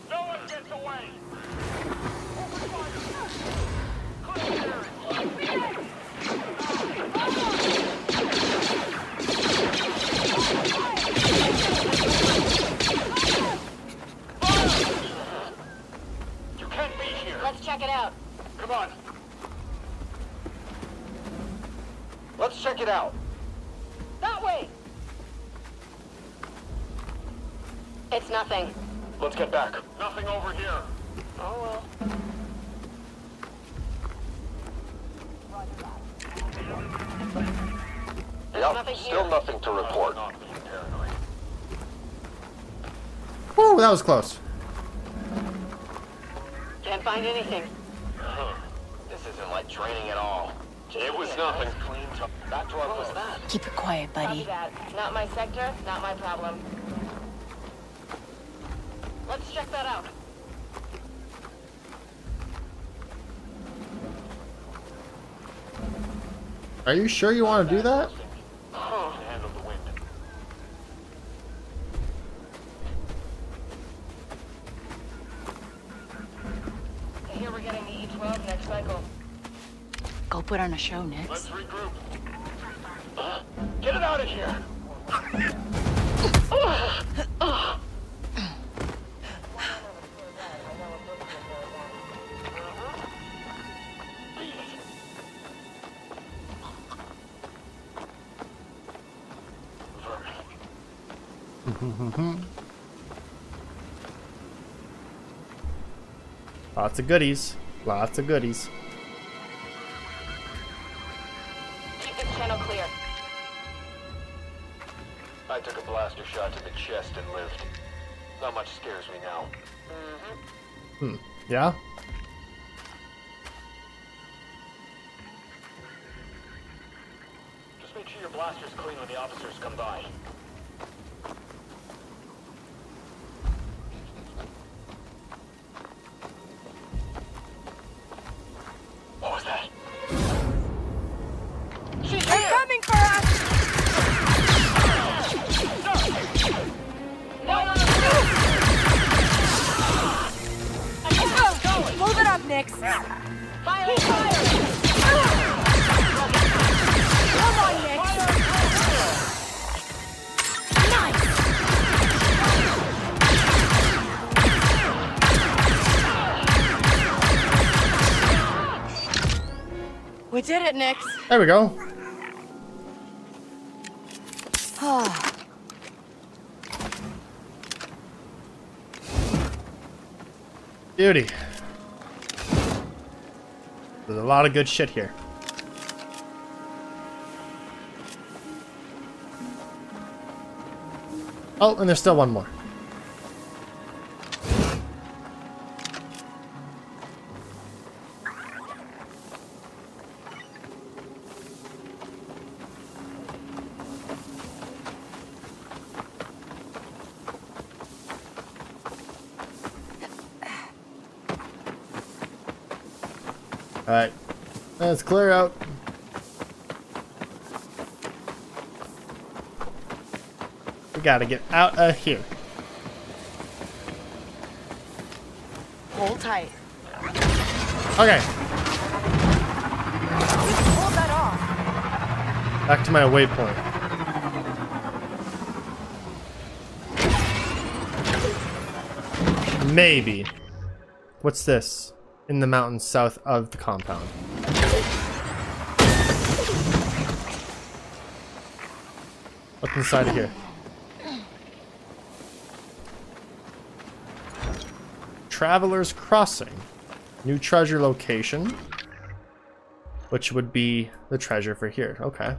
[SPEAKER 13] No one gets away!
[SPEAKER 3] Was close.
[SPEAKER 13] Can't find anything.
[SPEAKER 14] This isn't like training at all.
[SPEAKER 8] It was nothing.
[SPEAKER 14] Clean to our
[SPEAKER 13] What was that?
[SPEAKER 10] Keep it quiet, buddy.
[SPEAKER 13] Not my sector, not my problem. Let's check that out.
[SPEAKER 3] Are you sure you want to do that?
[SPEAKER 8] Handle the wind.
[SPEAKER 13] I hear we're getting the E-12 next cycle.
[SPEAKER 10] Go put on a show, Nix.
[SPEAKER 8] Let's regroup. Get it out of here.
[SPEAKER 3] Lots of goodies. Lots of goodies.
[SPEAKER 2] Nix.
[SPEAKER 3] There we go. Beauty. There's a lot of good shit here. Oh, and there's still one more. Alright. Let's clear out. We gotta get out of here.
[SPEAKER 2] Hold tight.
[SPEAKER 3] Okay,
[SPEAKER 2] Hold that off.
[SPEAKER 3] back to my waypoint. Maybe. What's this? In the mountains south of the compound. What's inside of here? Traveler's Crossing. New treasure location. Which would be the treasure for here. Okay.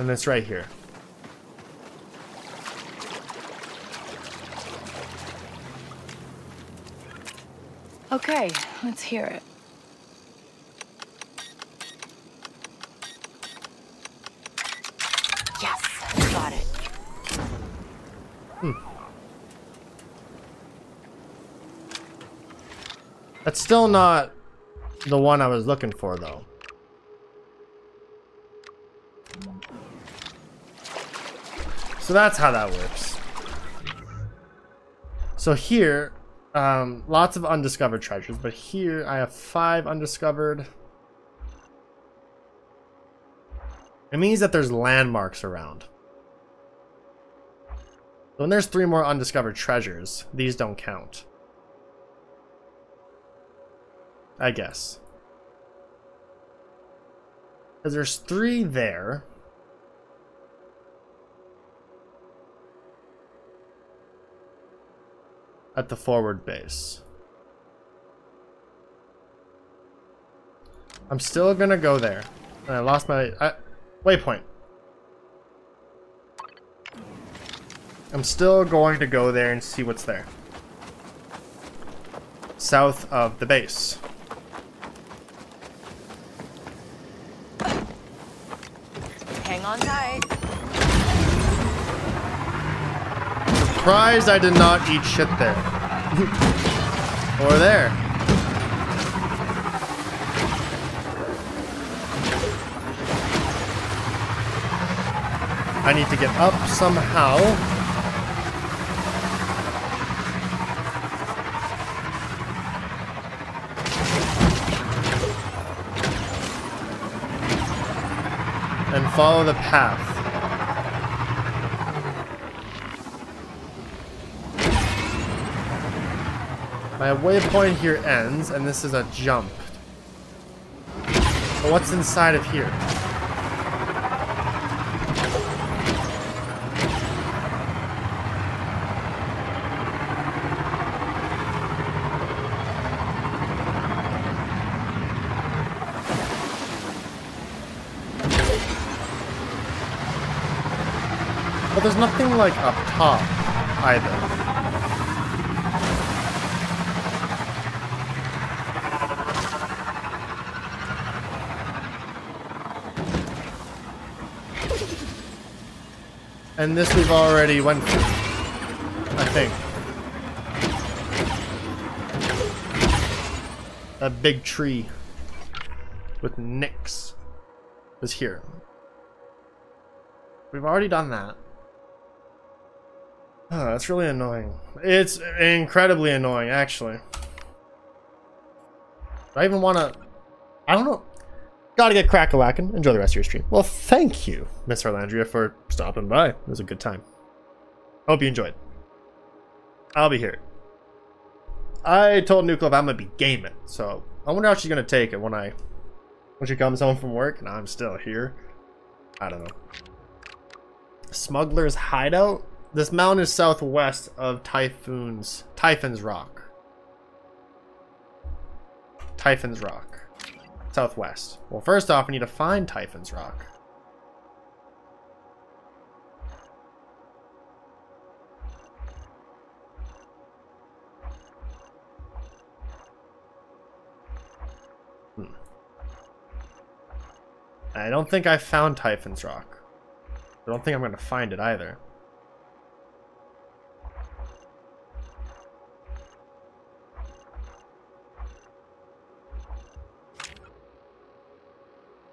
[SPEAKER 3] And it's right here.
[SPEAKER 2] Okay, let's hear it. Yes, got it.
[SPEAKER 3] Hmm. That's still not the one I was looking for, though. So that's how that works. So here, um, lots of undiscovered treasures, but here I have five undiscovered. It means that there's landmarks around. So when there's three more undiscovered treasures, these don't count. I guess. Because there's three there. At the forward base. I'm still gonna go there. And I lost my waypoint. I'm still going to go there and see what's there. South of the base.
[SPEAKER 2] Hang on tight.
[SPEAKER 3] Surprised I did not eat shit there. or there. I need to get up somehow. And follow the path. My waypoint here ends, and this is a jump. But what's inside of here? But there's nothing like up top either. And this we've already went. I think. That big tree with Nix is here. We've already done that. Oh, that's really annoying. It's incredibly annoying, actually. Do I even want to... I don't know. Gotta get crack-a-whacking. Enjoy the rest of your stream. Well, thank you, Miss Arlandria, for stopping by. It was a good time. Hope you enjoyed. I'll be here. I told Nuclev I'm gonna be gaming, so I wonder how she's gonna take it when I when she comes home from work and I'm still here. I don't know. Smuggler's Hideout? This mountain is southwest of Typhoon's Typhon's Rock. Typhon's Rock. Southwest. Well, first off, we need to find Typhon's Rock. Hmm. I don't think I found Typhon's Rock. I don't think I'm going to find it either.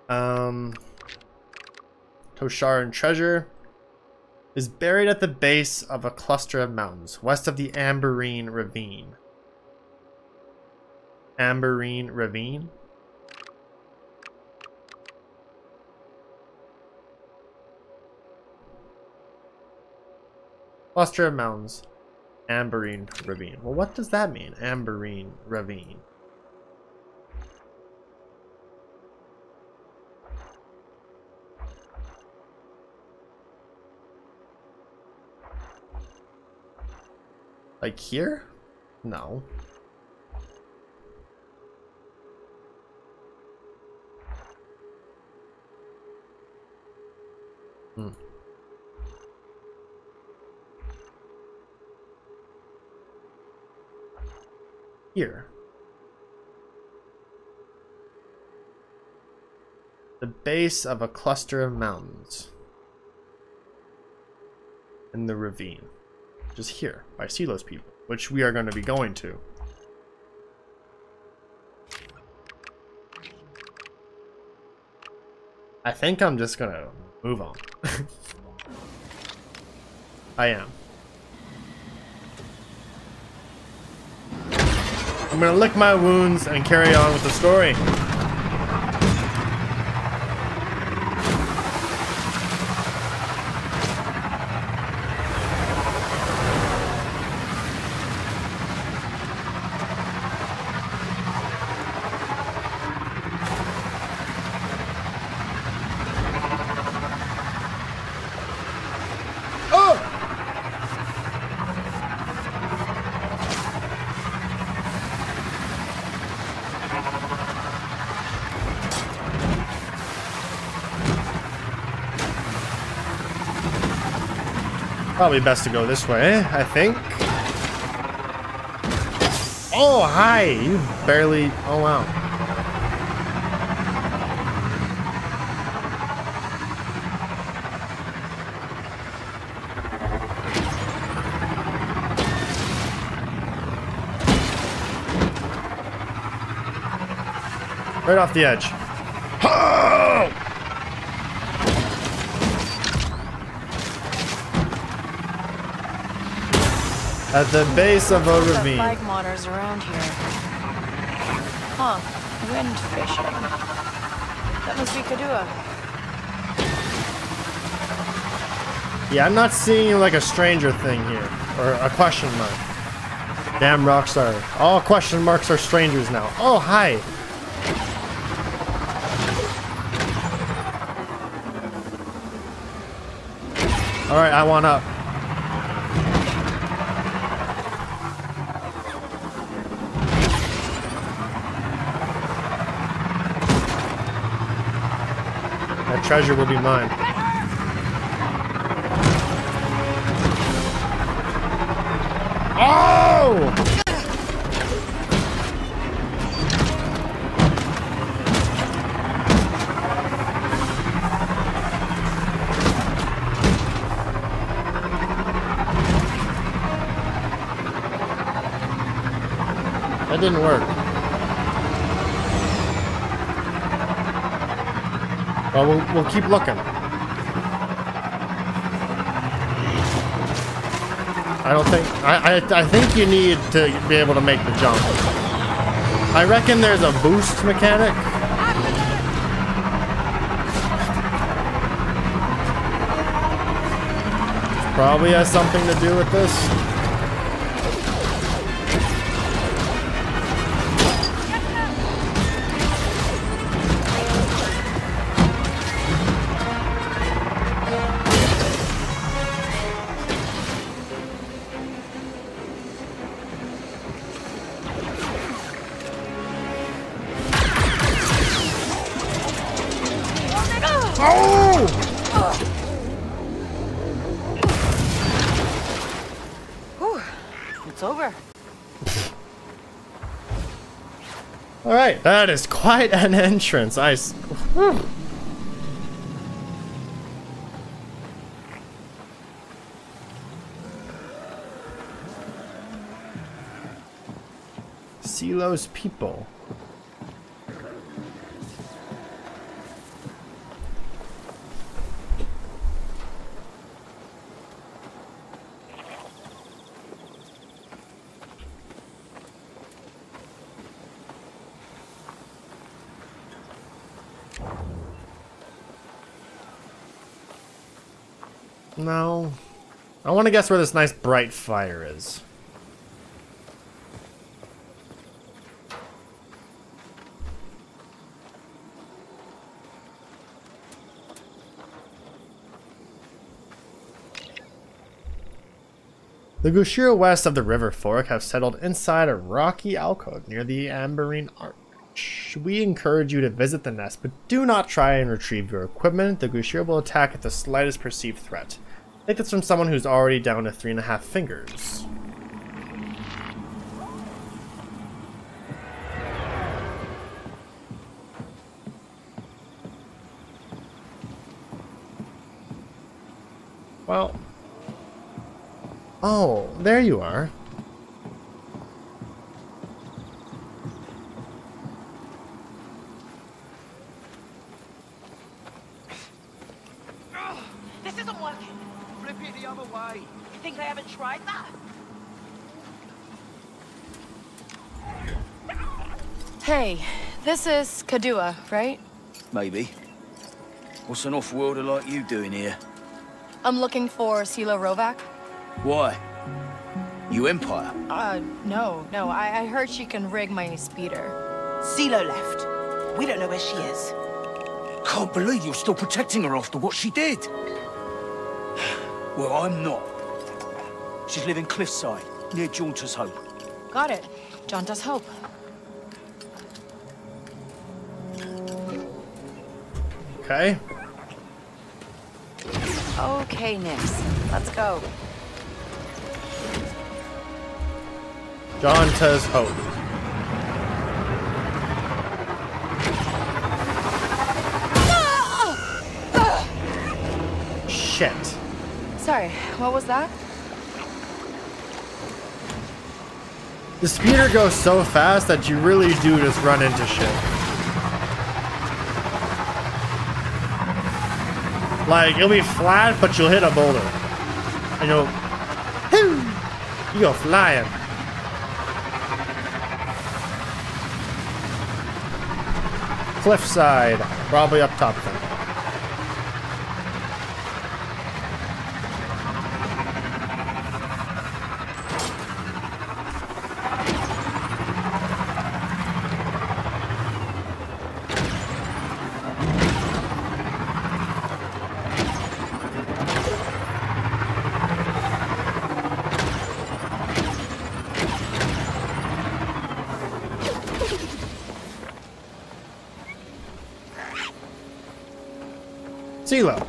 [SPEAKER 3] Um, Tosharan treasure is buried at the base of a cluster of mountains west of the Amberine Ravine. Amberine Ravine? Cluster of mountains. Amberine Ravine. Well, what does that mean? Amberine Ravine. Like here? No. Hmm. Here. The base of a cluster of mountains in the ravine. Just here, by Silos people, which we are going to be going to. I think I'm just gonna move on. I am. I'm gonna lick my wounds and carry on with the story. Probably best to go this way, I think. Oh, hi! You barely... Oh, wow. Right off the edge. At the base of a ravine.
[SPEAKER 2] flag modders around here. Huh. Wind fishing. That must be Kadua.
[SPEAKER 3] Yeah, I'm not seeing like a stranger thing here. Or a question mark. Damn Rockstar. All question marks are strangers now. Oh, hi. Alright, I want up. Treasure will be mine. Oh! That didn't work. Well, we'll, we'll keep looking. I don't think... I, I, I think you need to be able to make the jump. I reckon there's a boost mechanic. Probably has something to do with this. That is quite an entrance. I. whew. Silos people. No. I want to guess where this nice bright fire is. The Gushira west of the river fork have settled inside a rocky alcove near the Amberine Arch. We encourage you to visit the nest, but do not try and retrieve your equipment. The Gushira will attack at the slightest perceived threat think it's from someone who's already down to three and a half fingers. Well. Oh, there you are.
[SPEAKER 2] Is Kadua, right?
[SPEAKER 11] Maybe. What's an off-worlder like you doing here?
[SPEAKER 2] I'm looking for Silo Rovac.
[SPEAKER 11] Why? You Empire?
[SPEAKER 2] Uh, no, no. I, I heard she can rig my speeder.
[SPEAKER 15] Silo left. We don't know where she is.
[SPEAKER 11] Can't believe you're still protecting her after what she did. Well, I'm not. She's living cliffside, near Jaunters Hope.
[SPEAKER 2] Got it. John does hope.
[SPEAKER 3] Okay.
[SPEAKER 2] Okay, Nix. Let's go.
[SPEAKER 3] John Tez Hope. Shit.
[SPEAKER 2] Sorry, what was that?
[SPEAKER 3] The speeder goes so fast that you really do just run into shit. Like, it'll be flat, but you'll hit a boulder. And you'll... You go flying. Cliffside. Probably up top then. Silo.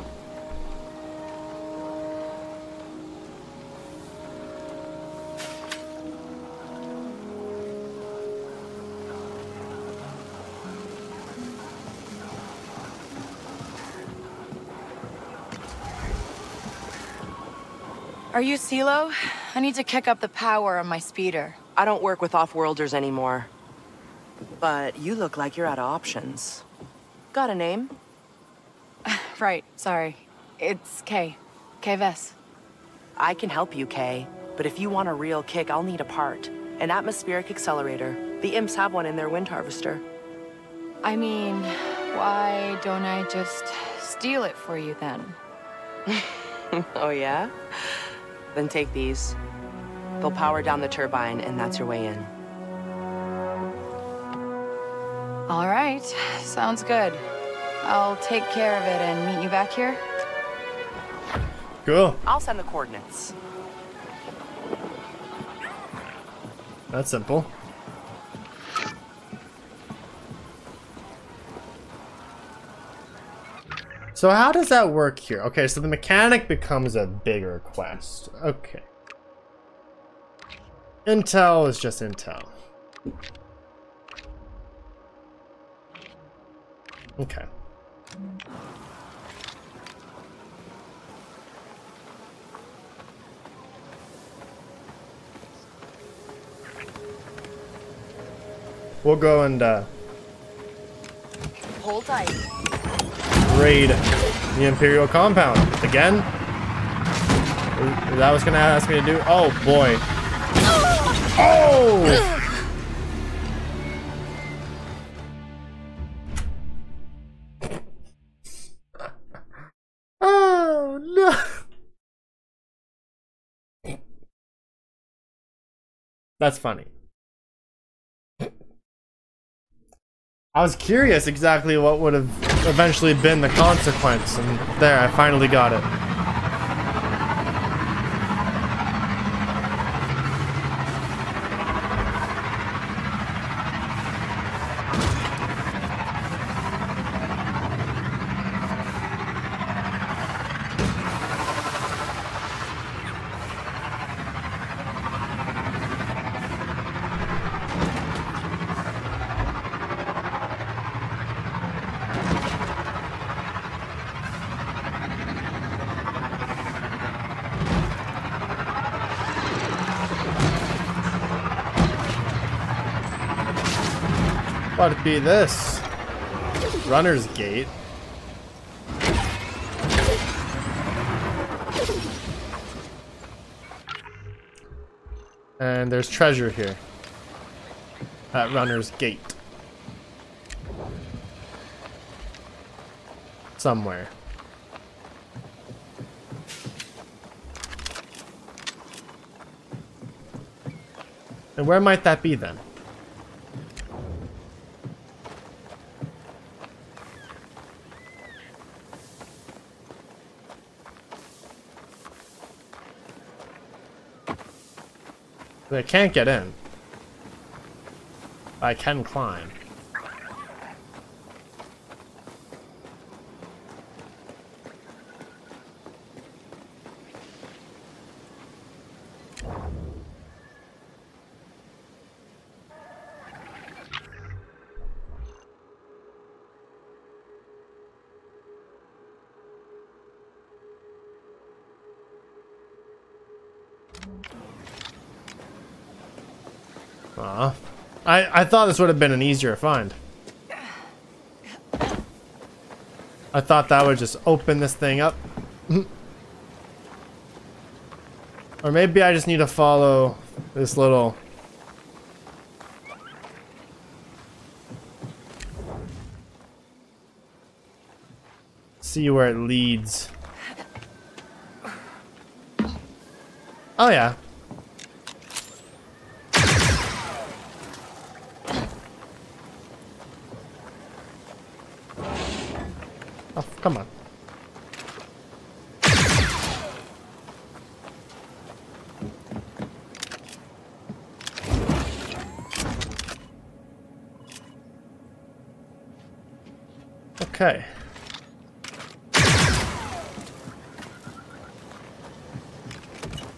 [SPEAKER 2] Are you Silo? I need to kick up the power on my speeder.
[SPEAKER 16] I don't work with off-worlders anymore. But you look like you're out of options. Got a name?
[SPEAKER 2] Right, sorry. It's Kay. Kay Vess.
[SPEAKER 16] I can help you, Kay. But if you want a real kick, I'll need a part. An atmospheric accelerator. The imps have one in their wind harvester.
[SPEAKER 2] I mean, why don't I just steal it for you then?
[SPEAKER 16] oh, yeah? Then take these. They'll power down the turbine, and that's your way in.
[SPEAKER 2] All right, sounds good. I'll take care of it and meet you back here.
[SPEAKER 3] Cool.
[SPEAKER 16] I'll send the coordinates.
[SPEAKER 3] That's simple. So how does that work here? Okay, so the mechanic becomes a bigger quest. Okay. Intel is just intel. Okay. We'll go and uh,
[SPEAKER 16] Hold tight.
[SPEAKER 3] raid the Imperial compound. Again? That was gonna ask me to do? Oh boy. Oh! Oh That's funny. I was curious exactly what would have eventually been the consequence, and there, I finally got it. Be this? Runner's Gate. And there's treasure here. At Runner's Gate. Somewhere. And where might that be then? I can't get in. I can climb. Aw. I, I thought this would have been an easier find. I thought that would just open this thing up. or maybe I just need to follow this little... See where it leads. Oh yeah, come on. Okay.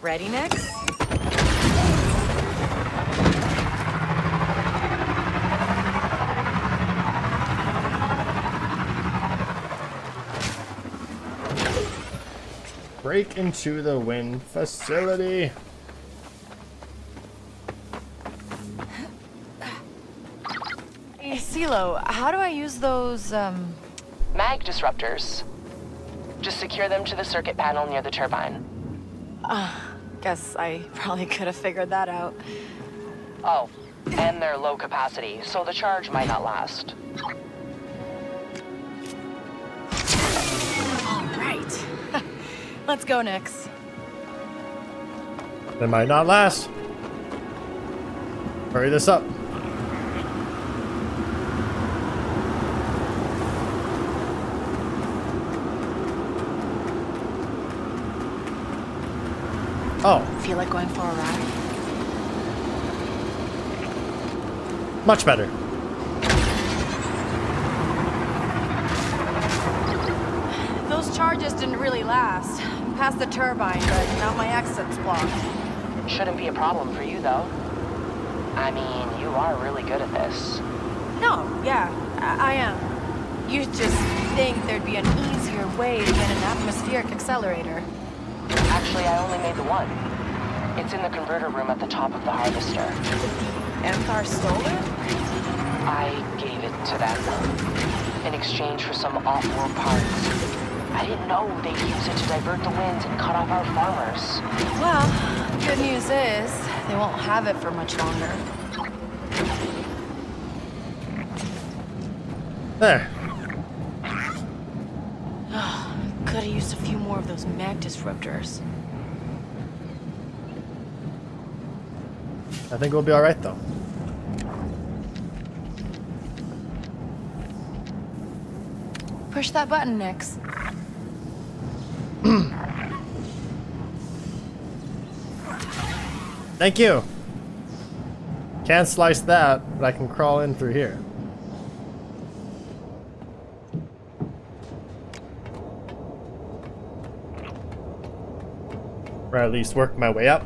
[SPEAKER 2] Ready next?
[SPEAKER 3] Break into the wind facility.
[SPEAKER 2] Hey, Silo, how do I use those, um...
[SPEAKER 16] Mag disruptors. Just secure them to the circuit panel near the turbine.
[SPEAKER 2] Uh, guess I probably could have figured that out.
[SPEAKER 16] Oh, and they're low capacity, so the charge might not last.
[SPEAKER 2] Let's go, Nix.
[SPEAKER 3] They might not last. Hurry this up. Oh,
[SPEAKER 2] Feel like going for a ride?
[SPEAKER 3] much better.
[SPEAKER 2] Those charges didn't really last. Past the turbine, but now my exit's blocked.
[SPEAKER 16] Shouldn't be a problem for you, though. I mean, you are really good at this.
[SPEAKER 2] No, yeah, I, I am. You just think there'd be an easier way to get an atmospheric accelerator.
[SPEAKER 16] Actually, I only made the one. It's in the converter room at the top of the harvester.
[SPEAKER 2] Emthar stole it?
[SPEAKER 16] I gave it to them in exchange for some off-world parts. I didn't know they'd use it to divert the winds and cut off our farmers.
[SPEAKER 2] Well, good news is, they won't have it for much longer.
[SPEAKER 3] There.
[SPEAKER 2] Could have used a few more of those mag disruptors.
[SPEAKER 3] I think we'll be alright though.
[SPEAKER 2] Push that button, Nix.
[SPEAKER 3] Thank you. Can't slice that, but I can crawl in through here. Or at least work my way up.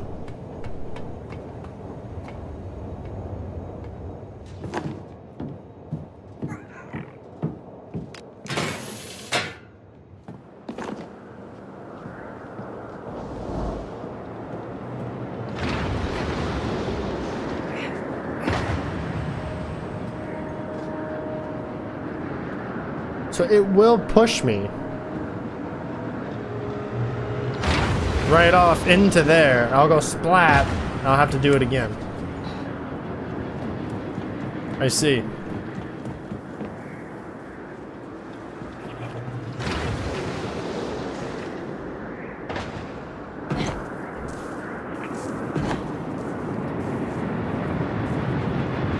[SPEAKER 3] So it will push me. Right off into there. I'll go splat. I'll have to do it again. I see.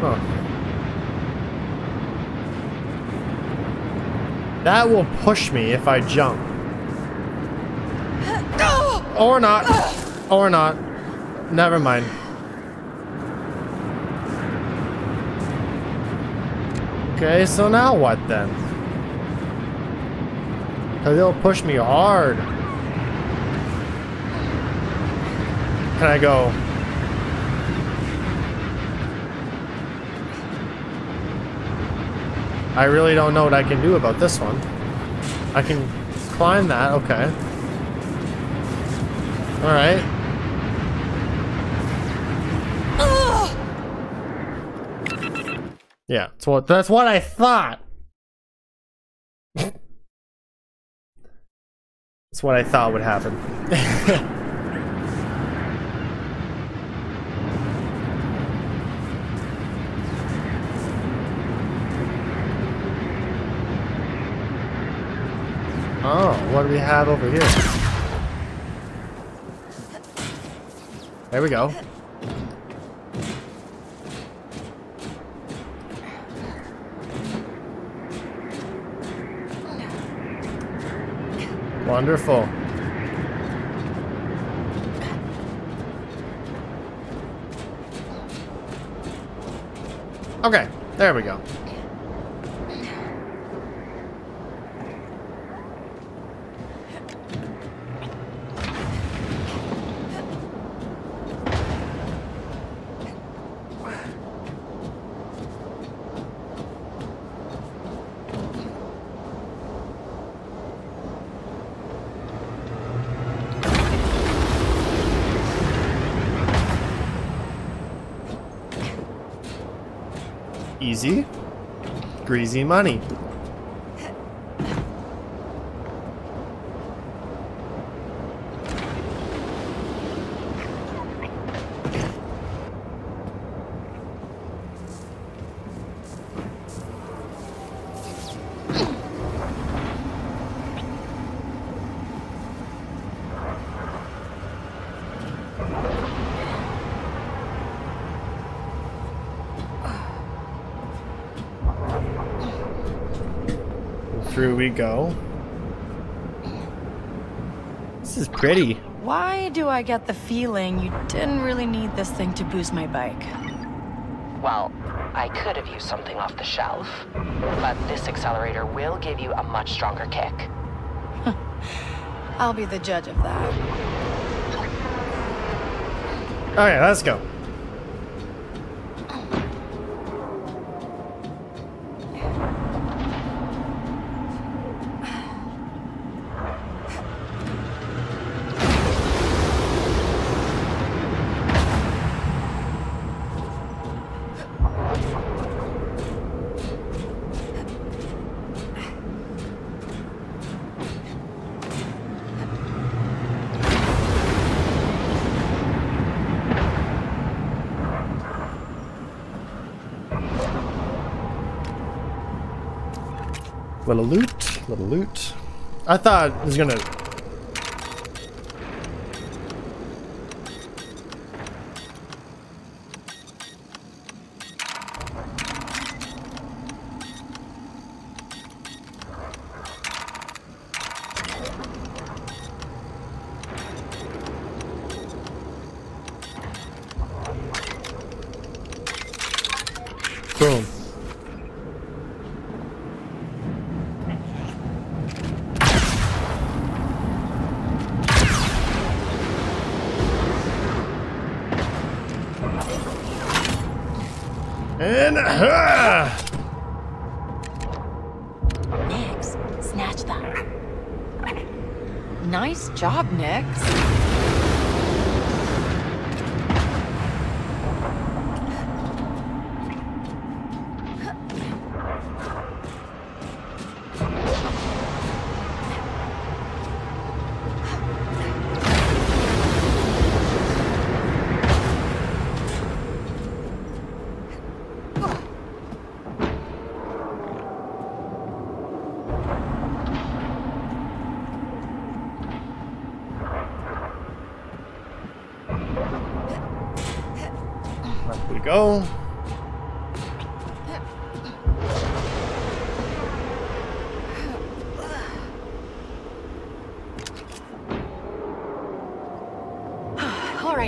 [SPEAKER 3] Huh. That will push me if I jump. Or not. Or not. Never mind. Okay, so now what then? Cause it'll push me hard. Can I go? I really don't know what I can do about this one. I can climb that, okay. Alright. Yeah, that's what that's what I thought. that's what I thought would happen. oh, what do we have over here? There we go. Wonderful. Okay, there we go. Easy. Greasy money. We go. This is pretty.
[SPEAKER 2] Why do I get the feeling you didn't really need this thing to boost my bike?
[SPEAKER 16] Well, I could have used something off the shelf, but this accelerator will give you a much stronger kick.
[SPEAKER 2] I'll be the judge of that.
[SPEAKER 3] All right, let's go. Little loot, little loot. I thought it was gonna.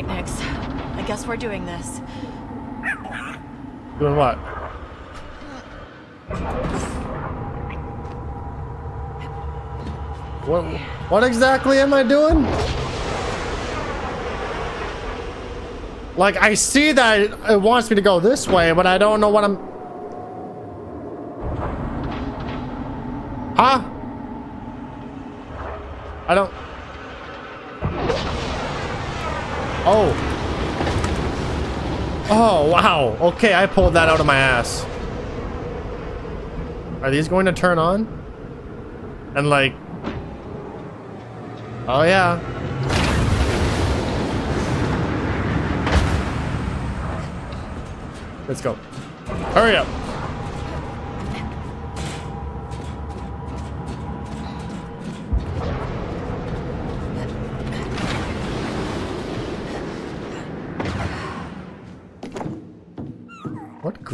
[SPEAKER 2] Right, Nix. I guess we're doing this.
[SPEAKER 3] Doing what? What what exactly am I doing? Like I see that it, it wants me to go this way, but I don't know what I'm Huh? I don't Oh. Oh, wow. Okay, I pulled that out of my ass. Are these going to turn on? And like... Oh, yeah. Let's go. Hurry up.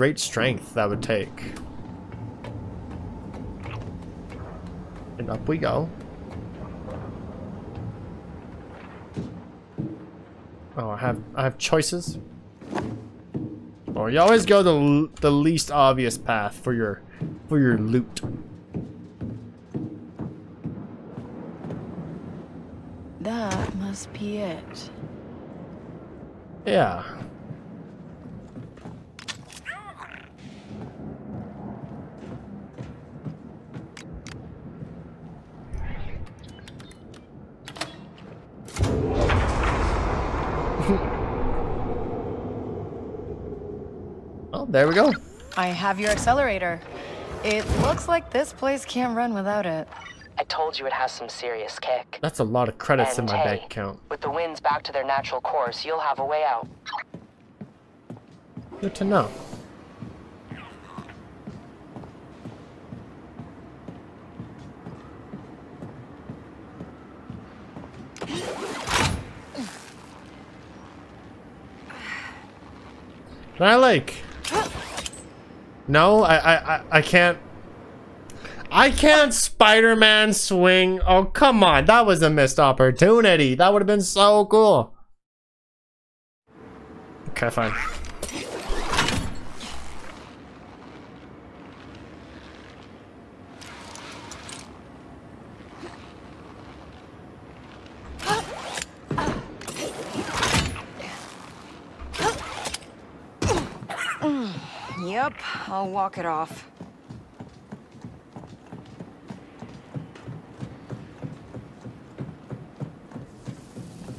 [SPEAKER 3] Great strength that would take. And up we go. Oh, I have I have choices. Or you always go the the least obvious path for your for your loot.
[SPEAKER 2] That must be it.
[SPEAKER 3] Yeah. oh, there we go.
[SPEAKER 2] I have your accelerator. It looks like this place can't run without it.
[SPEAKER 16] I told you it has some serious kick.
[SPEAKER 3] That's a lot of credits
[SPEAKER 16] And
[SPEAKER 3] in my
[SPEAKER 16] hey,
[SPEAKER 3] bank account.
[SPEAKER 16] With the winds back to their natural course, you'll have a way out.
[SPEAKER 3] Good to know. Can I like? No, I I I, can't. I can't Spider-Man swing. Oh come on, that was a missed opportunity. That would have been so cool. Okay, fine.
[SPEAKER 2] Mm, Yep, I'll walk it off.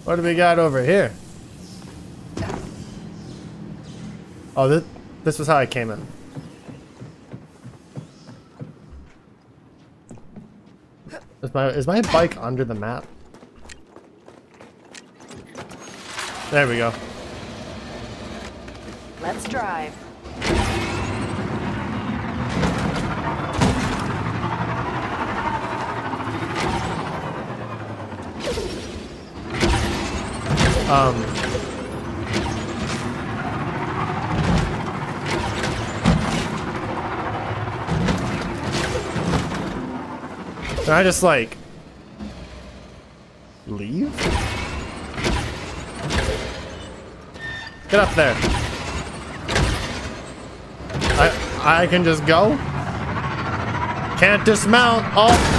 [SPEAKER 3] What do we got over here? Oh, this, this was how I came in. Is my, is my bike under the map? There we go.
[SPEAKER 2] Let's drive.
[SPEAKER 3] Um. Can I just like leave? Get up there. I I can just go. Can't dismount. Oh.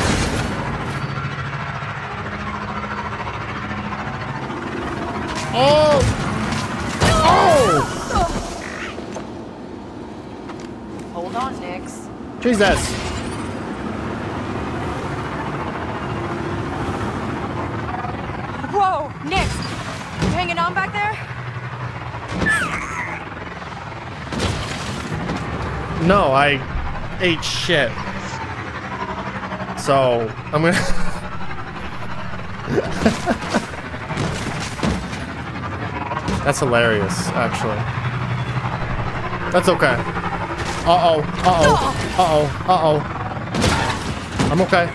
[SPEAKER 3] Jesus.
[SPEAKER 2] Whoa, Nix! You hanging on back there?
[SPEAKER 3] No, I ate shit. So, I'm gonna... That's hilarious, actually. That's okay. Uh-oh, uh-oh, uh-oh, uh-oh. I'm okay.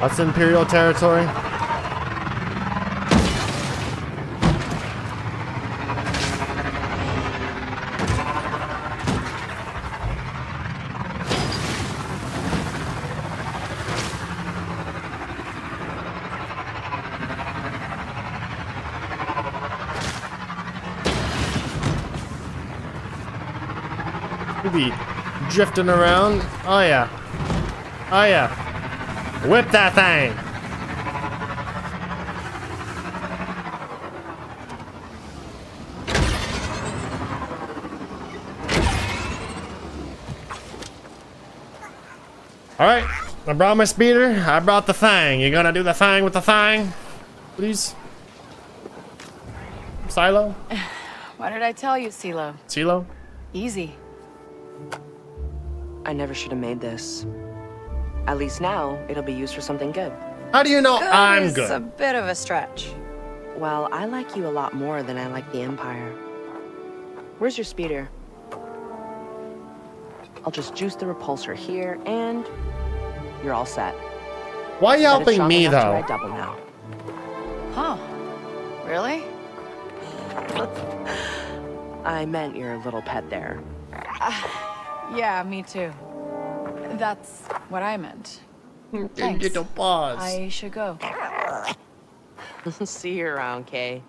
[SPEAKER 3] That's Imperial territory. Drifting around. Oh yeah. Oh yeah. Whip that thing. All right, I brought my speeder. I brought the thing. You gonna do the thing with the thing, please? Silo?
[SPEAKER 2] What did I tell you, Silo?
[SPEAKER 3] Silo?
[SPEAKER 2] Easy.
[SPEAKER 16] I never should have made this. At least now, it'll be used for something good.
[SPEAKER 3] How do you know
[SPEAKER 2] Good
[SPEAKER 3] I'm
[SPEAKER 2] is
[SPEAKER 3] good?
[SPEAKER 2] a bit of a stretch.
[SPEAKER 16] Well, I like you a lot more than I like the Empire. Where's your speeder? I'll just juice the repulsor here, and you're all set.
[SPEAKER 3] Why are you helping me
[SPEAKER 16] enough to
[SPEAKER 3] though?
[SPEAKER 16] ride double now.
[SPEAKER 2] Huh. Really?
[SPEAKER 16] I meant your little pet there.
[SPEAKER 2] Uh, yeah, me too. That's what I meant. Thanks.
[SPEAKER 3] Little paws.
[SPEAKER 2] I should go.
[SPEAKER 16] See you around, Kay.